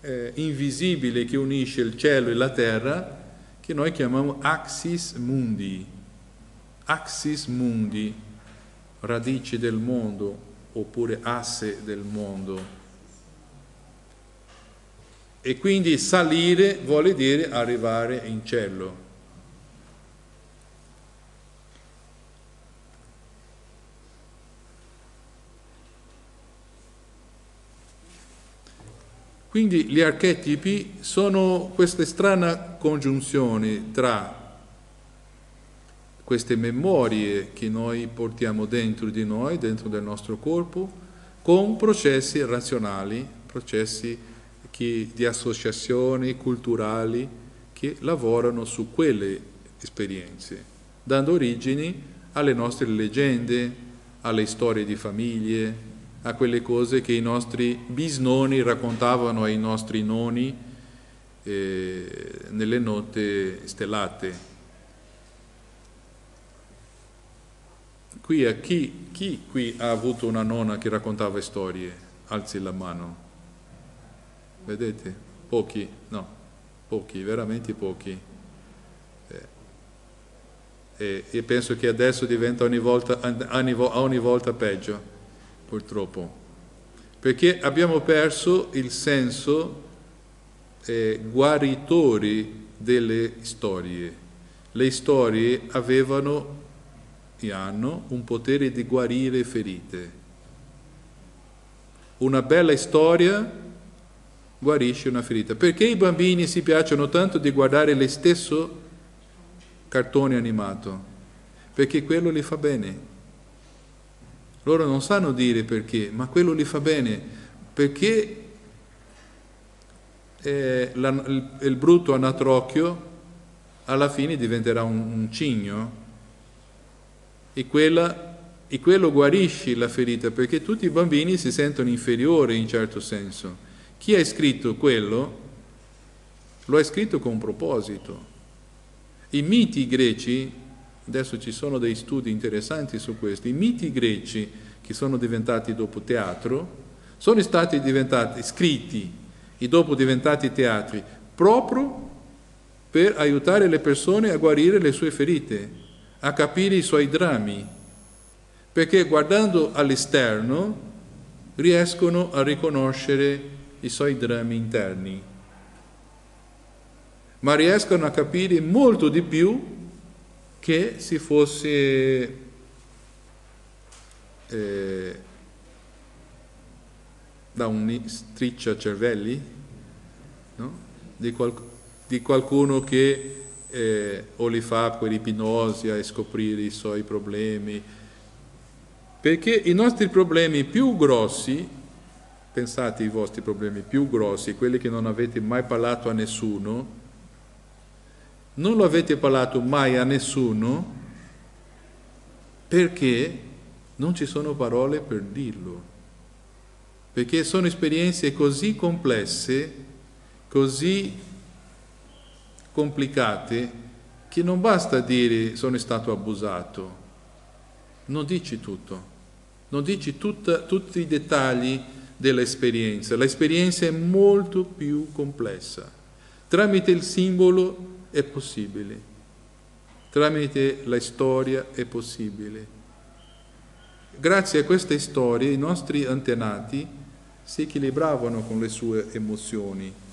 eh, invisibile che unisce il cielo e la terra, che noi chiamiamo axis mundi. Axis mundi, radice del mondo oppure asse del mondo. E quindi salire vuole dire arrivare in cielo. Quindi gli archetipi sono queste strane congiunzioni tra queste memorie che noi portiamo dentro di noi, dentro del nostro corpo, con processi razionali, processi che, di associazioni culturali che lavorano su quelle esperienze, dando origini alle nostre leggende, alle storie di famiglie, a quelle cose che i nostri bisnoni raccontavano ai nostri nonni eh, nelle note stellate. Qui, a chi, chi qui ha avuto una nonna che raccontava storie? Alzi la mano. Vedete? Pochi? No, pochi, veramente pochi. Eh, e, e, penso che adesso diventa ogni volta, ogni volta peggio, purtroppo. Perché abbiamo perso il senso eh, guaritori delle storie. Le storie avevano e hanno un potere di guarire ferite. Una bella storia guarisce una ferita. Perché i bambini si piacciono tanto di guardare lo stesso cartone animato? Perché quello li fa bene. Loro non sanno dire perché, ma quello li fa bene, perché eh, la, il, il, brutto anatrocchio alla fine diventerà un, un cigno e, quella, e quello guarisce la ferita perché tutti i bambini si sentono inferiori in certo senso. Chi ha scritto quello lo ha scritto con proposito. I miti greci, adesso ci sono dei studi interessanti su questo, i miti greci che sono diventati dopo teatro, sono stati diventati scritti e dopo diventati teatri proprio per aiutare le persone a guarire le sue ferite a capire i suoi drammi, perché guardando all'esterno riescono a riconoscere i suoi drammi interni, ma riescono a capire molto di più che se fosse eh, da un striccia cervelli, no? di, qual- di qualcuno che eh, o li fa per ipnosi a scoprire i suoi problemi, perché i nostri problemi più grossi, pensate ai vostri problemi più grossi, quelli che non avete mai parlato a nessuno, non lo avete parlato mai a nessuno perché non ci sono parole per dirlo, perché sono esperienze così complesse, così complicate che non basta dire sono stato abusato, non dici tutto, non dici tutta, tutti i dettagli dell'esperienza, l'esperienza è molto più complessa. Tramite il simbolo è possibile, tramite la storia è possibile. Grazie a queste storie i nostri antenati si equilibravano con le sue emozioni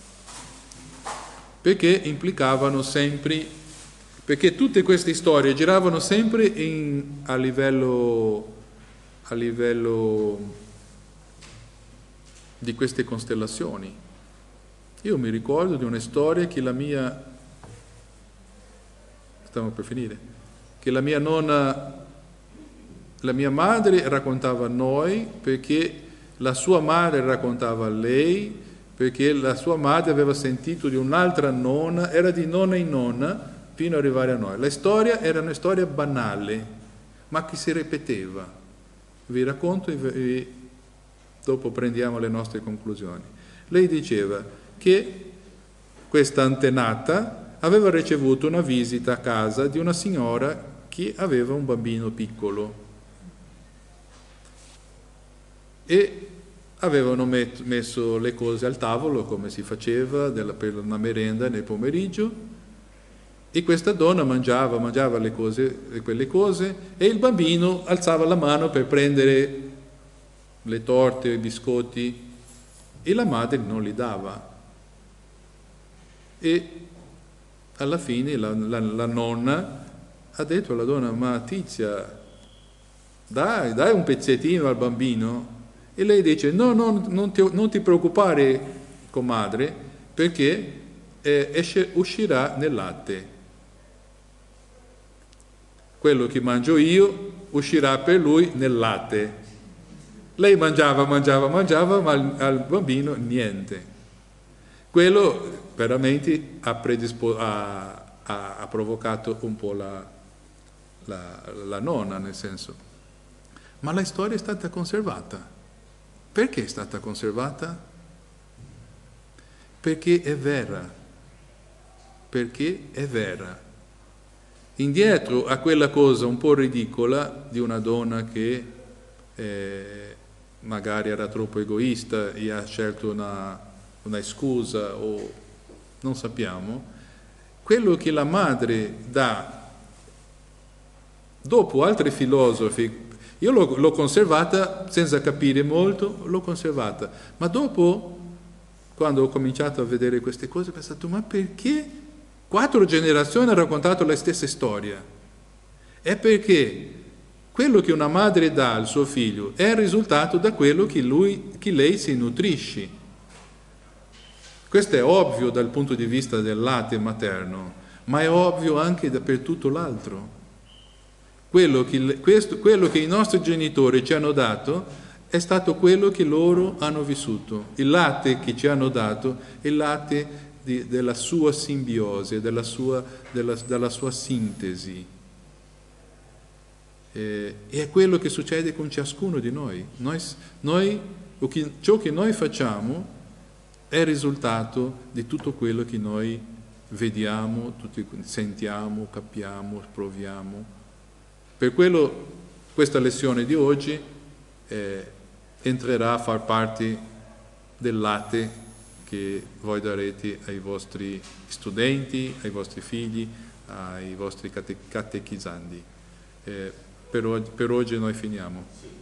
perché implicavano sempre, perché tutte queste storie giravano sempre in, a, livello, a livello di queste costellazioni. Io mi ricordo di una storia che la mia, stiamo per finire, che la mia nonna, la mia madre raccontava a noi perché la sua madre raccontava a lei perché la sua madre aveva sentito di un'altra nonna, era di nonna in nonna fino ad arrivare a noi. La storia era una storia banale, ma che si ripeteva. Vi racconto e dopo prendiamo le nostre conclusioni. Lei diceva che questa antenata aveva ricevuto una visita a casa di una signora che aveva un bambino piccolo e avevano met- messo le cose al tavolo come si faceva della, per una merenda nel pomeriggio e questa donna mangiava, mangiava le cose, quelle cose e il bambino alzava la mano per prendere le torte, i biscotti e la madre non li dava. E alla fine la, la, la nonna ha detto alla donna, ma Tizia, dai, dai un pezzettino al bambino. E lei dice, no, no non, ti, non ti preoccupare, comadre, perché eh, esce, uscirà nel latte. Quello che mangio io uscirà per lui nel latte. Lei mangiava, mangiava, mangiava, ma al, al bambino niente. quello veramente ha, ha, ha, ha provocato un po' la, la, la nonna, nel senso. Ma la storia è stata conservata. Perché è stata conservata? Perché è vera. Perché è vera. Indietro a quella cosa un po' ridicola di una donna che eh, magari era troppo egoista e ha scelto una, una scusa o non sappiamo, quello che la madre dà dopo altri filosofi, io l'ho, conservata senza capire molto, l'ho conservata, ma dopo, quando ho cominciato a vedere queste cose, ho pensato, ma perché quattro generazioni hanno raccontato la stessa storia? È perché quello che una madre dà al suo figlio è il risultato da quello che, lui, che lei si nutrisce. Questo è ovvio dal punto di vista del latte materno, ma è ovvio anche per tutto l'altro. Quello che, questo, quello che i nostri genitori ci hanno dato è stato quello che loro hanno vissuto. Il latte che ci hanno dato è il latte di, della sua simbiosi, della sua, della, della sua sintesi e è quello che succede con ciascuno di noi. noi, noi ciò che noi facciamo è il risultato di tutto quello che noi vediamo, sentiamo, capiamo, proviamo. Per quello questa lezione di oggi eh, entrerà a far parte del latte che voi darete ai vostri studenti, ai vostri figli, ai vostri cate- catechizandi. Eh, per oggi, per oggi noi finiamo.